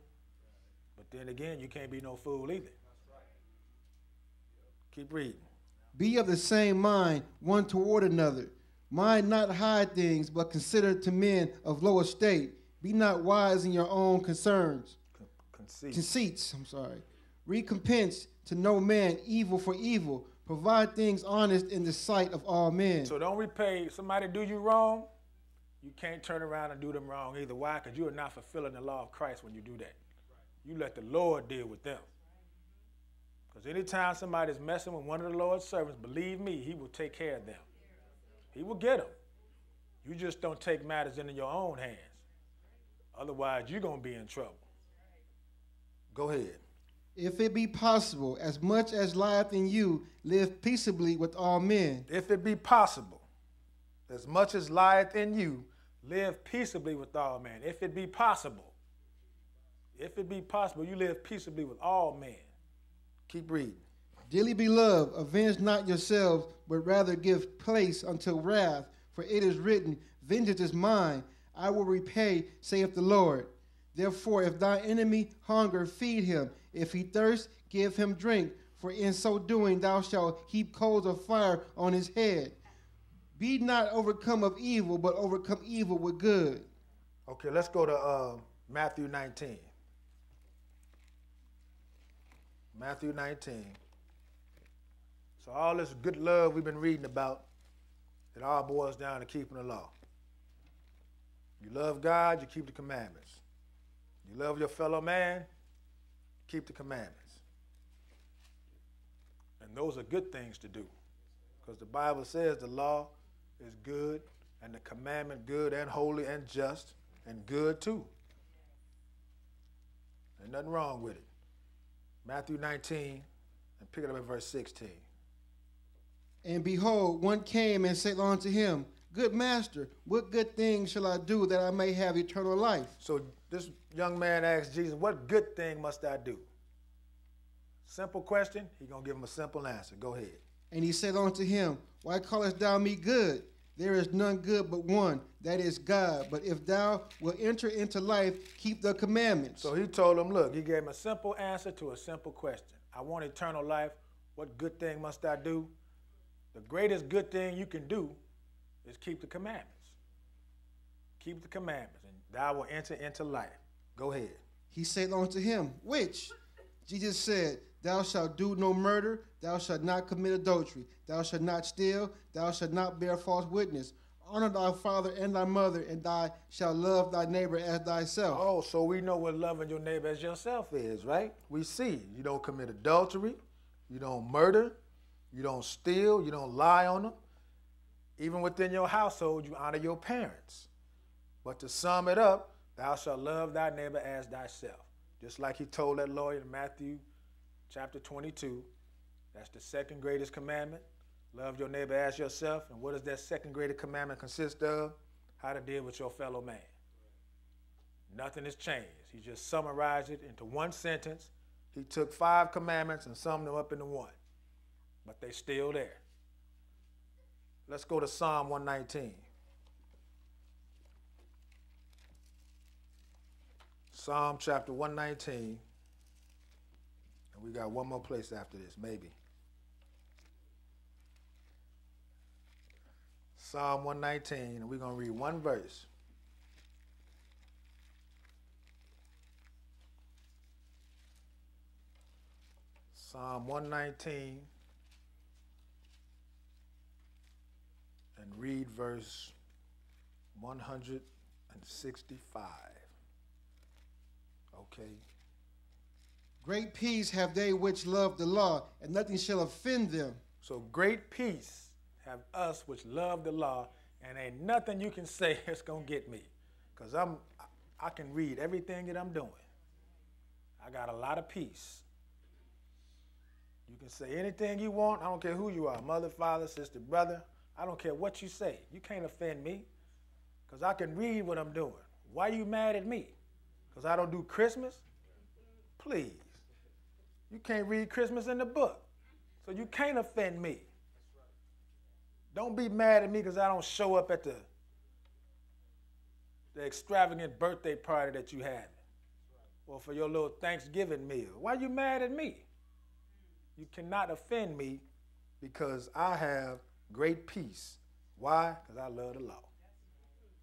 but then again, you can't be no fool either. Keep reading. Be of the same mind one toward another. Mind not high things, but consider to men of low estate. Be not wise in your own concerns. Conceits. Conceits, I'm sorry. Recompense to no man evil for evil. Provide things honest in the sight of all men. So don't repay somebody do you wrong. You can't turn around and do them wrong either. Why? Because you are not fulfilling the law of Christ when you do that. You let the Lord deal with them. Because anytime somebody's messing with one of the Lord's servants, believe me, he will take care of them. He will get them. You just don't take matters into your own hands. Otherwise, you're going to be in trouble. Go ahead. If it be possible, as much as lieth in you, live peaceably with all men. If it be possible, as much as lieth in you, live peaceably with all men. If it be possible, if it be possible, you live peaceably with all men. Keep reading. Dearly beloved, avenge not yourselves, but rather give place unto wrath, for it is written, Vengeance is mine, I will repay, saith the Lord. Therefore, if thy enemy hunger, feed him. If he thirst, give him drink. For in so doing, thou shalt heap coals of fire on his head. Be not overcome of evil, but overcome evil with good. Okay, let's go to uh, Matthew 19. Matthew 19. So all this good love we've been reading about, it all boils down to keeping the law. You love God, you keep the commandments. You love your fellow man, keep the commandments. And those are good things to do. Because the Bible says the law is good and the commandment good and holy and just and good too. There's nothing wrong with it. Matthew 19, and pick it up at verse 16. And behold, one came and said unto him, Good master, what good thing shall I do that I may have eternal life? So this young man asked Jesus, What good thing must I do? Simple question. He's going to give him a simple answer. Go ahead. And he said unto him, Why callest thou me good? There is none good but one, that is God. But if thou wilt enter into life, keep the commandments. So he told him, look, he gave him a simple answer to a simple question. I want eternal life. What good thing must I do? The greatest good thing you can do is keep the commandments. Keep the commandments, and thou will enter into life. Go ahead. He said unto him, Which? Jesus said, Thou shalt do no murder, thou shalt not commit adultery, thou shalt not steal, thou shalt not bear false witness. Honor thy father and thy mother, and thou shalt love thy neighbor as thyself. Oh, so we know what loving your neighbor as yourself is, right? We see you don't commit adultery, you don't murder, you don't steal, you don't lie on them. Even within your household, you honor your parents. But to sum it up, thou shalt love thy neighbor as thyself. Just like he told that lawyer in Matthew chapter 22. That's the second greatest commandment. Love your neighbor as yourself. And what does that second greatest commandment consist of? How to deal with your fellow man. Nothing has changed. He just summarized it into one sentence. He took five commandments and summed them up into one. But they're still there. Let's go to Psalm 119. Psalm chapter 119. And we got one more place after this, maybe. Psalm 119, and we're going to read one verse. Psalm 119 and read verse 165. Okay. Great peace have they which love the law, and nothing shall offend them. So great peace have us which love the law, and ain't nothing you can say that's gonna get me. Cause I'm I can read everything that I'm doing. I got a lot of peace. You can say anything you want. I don't care who you are, mother, father, sister, brother. I don't care what you say. You can't offend me. Cause I can read what I'm doing. Why are you mad at me? Cause I don't do Christmas? Please. You can't read Christmas in the book. So you can't offend me. Don't be mad at me because I don't show up at the, the extravagant birthday party that you had or for your little Thanksgiving meal. Why are you mad at me? You cannot offend me because I have great peace. Why? Because I love the law.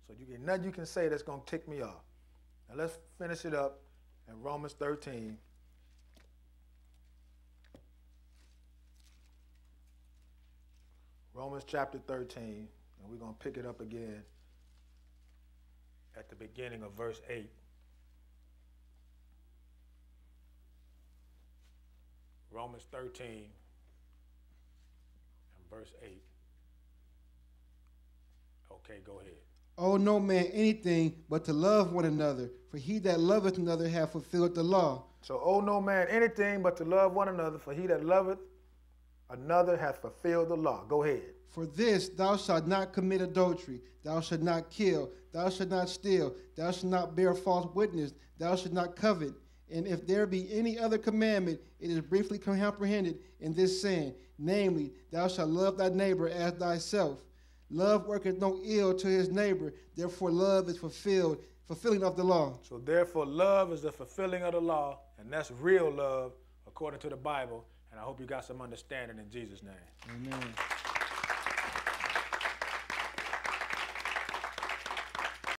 So you get nothing you can say that's going to tick me off. Now let's finish it up in Romans 13. Romans chapter 13, and we're going to pick it up again at the beginning of verse 8. Romans 13 and verse 8. Okay, go ahead. Owe no man anything but to love one another, for he that loveth another hath fulfilled the law. So owe no man anything but to love one another, for he that loveth another hath fulfilled the law. Go ahead. For this thou shalt not commit adultery, thou shalt not kill, thou shalt not steal, thou shalt not bear false witness, thou shalt not covet. And if there be any other commandment, it is briefly comprehended in this saying, namely, thou shalt love thy neighbor as thyself. Love worketh no ill to his neighbor, therefore love is fulfilled, fulfilling of the law. So therefore, love is the fulfilling of the law, and that's real love according to the Bible. And I hope you got some understanding in Jesus' name. Amen.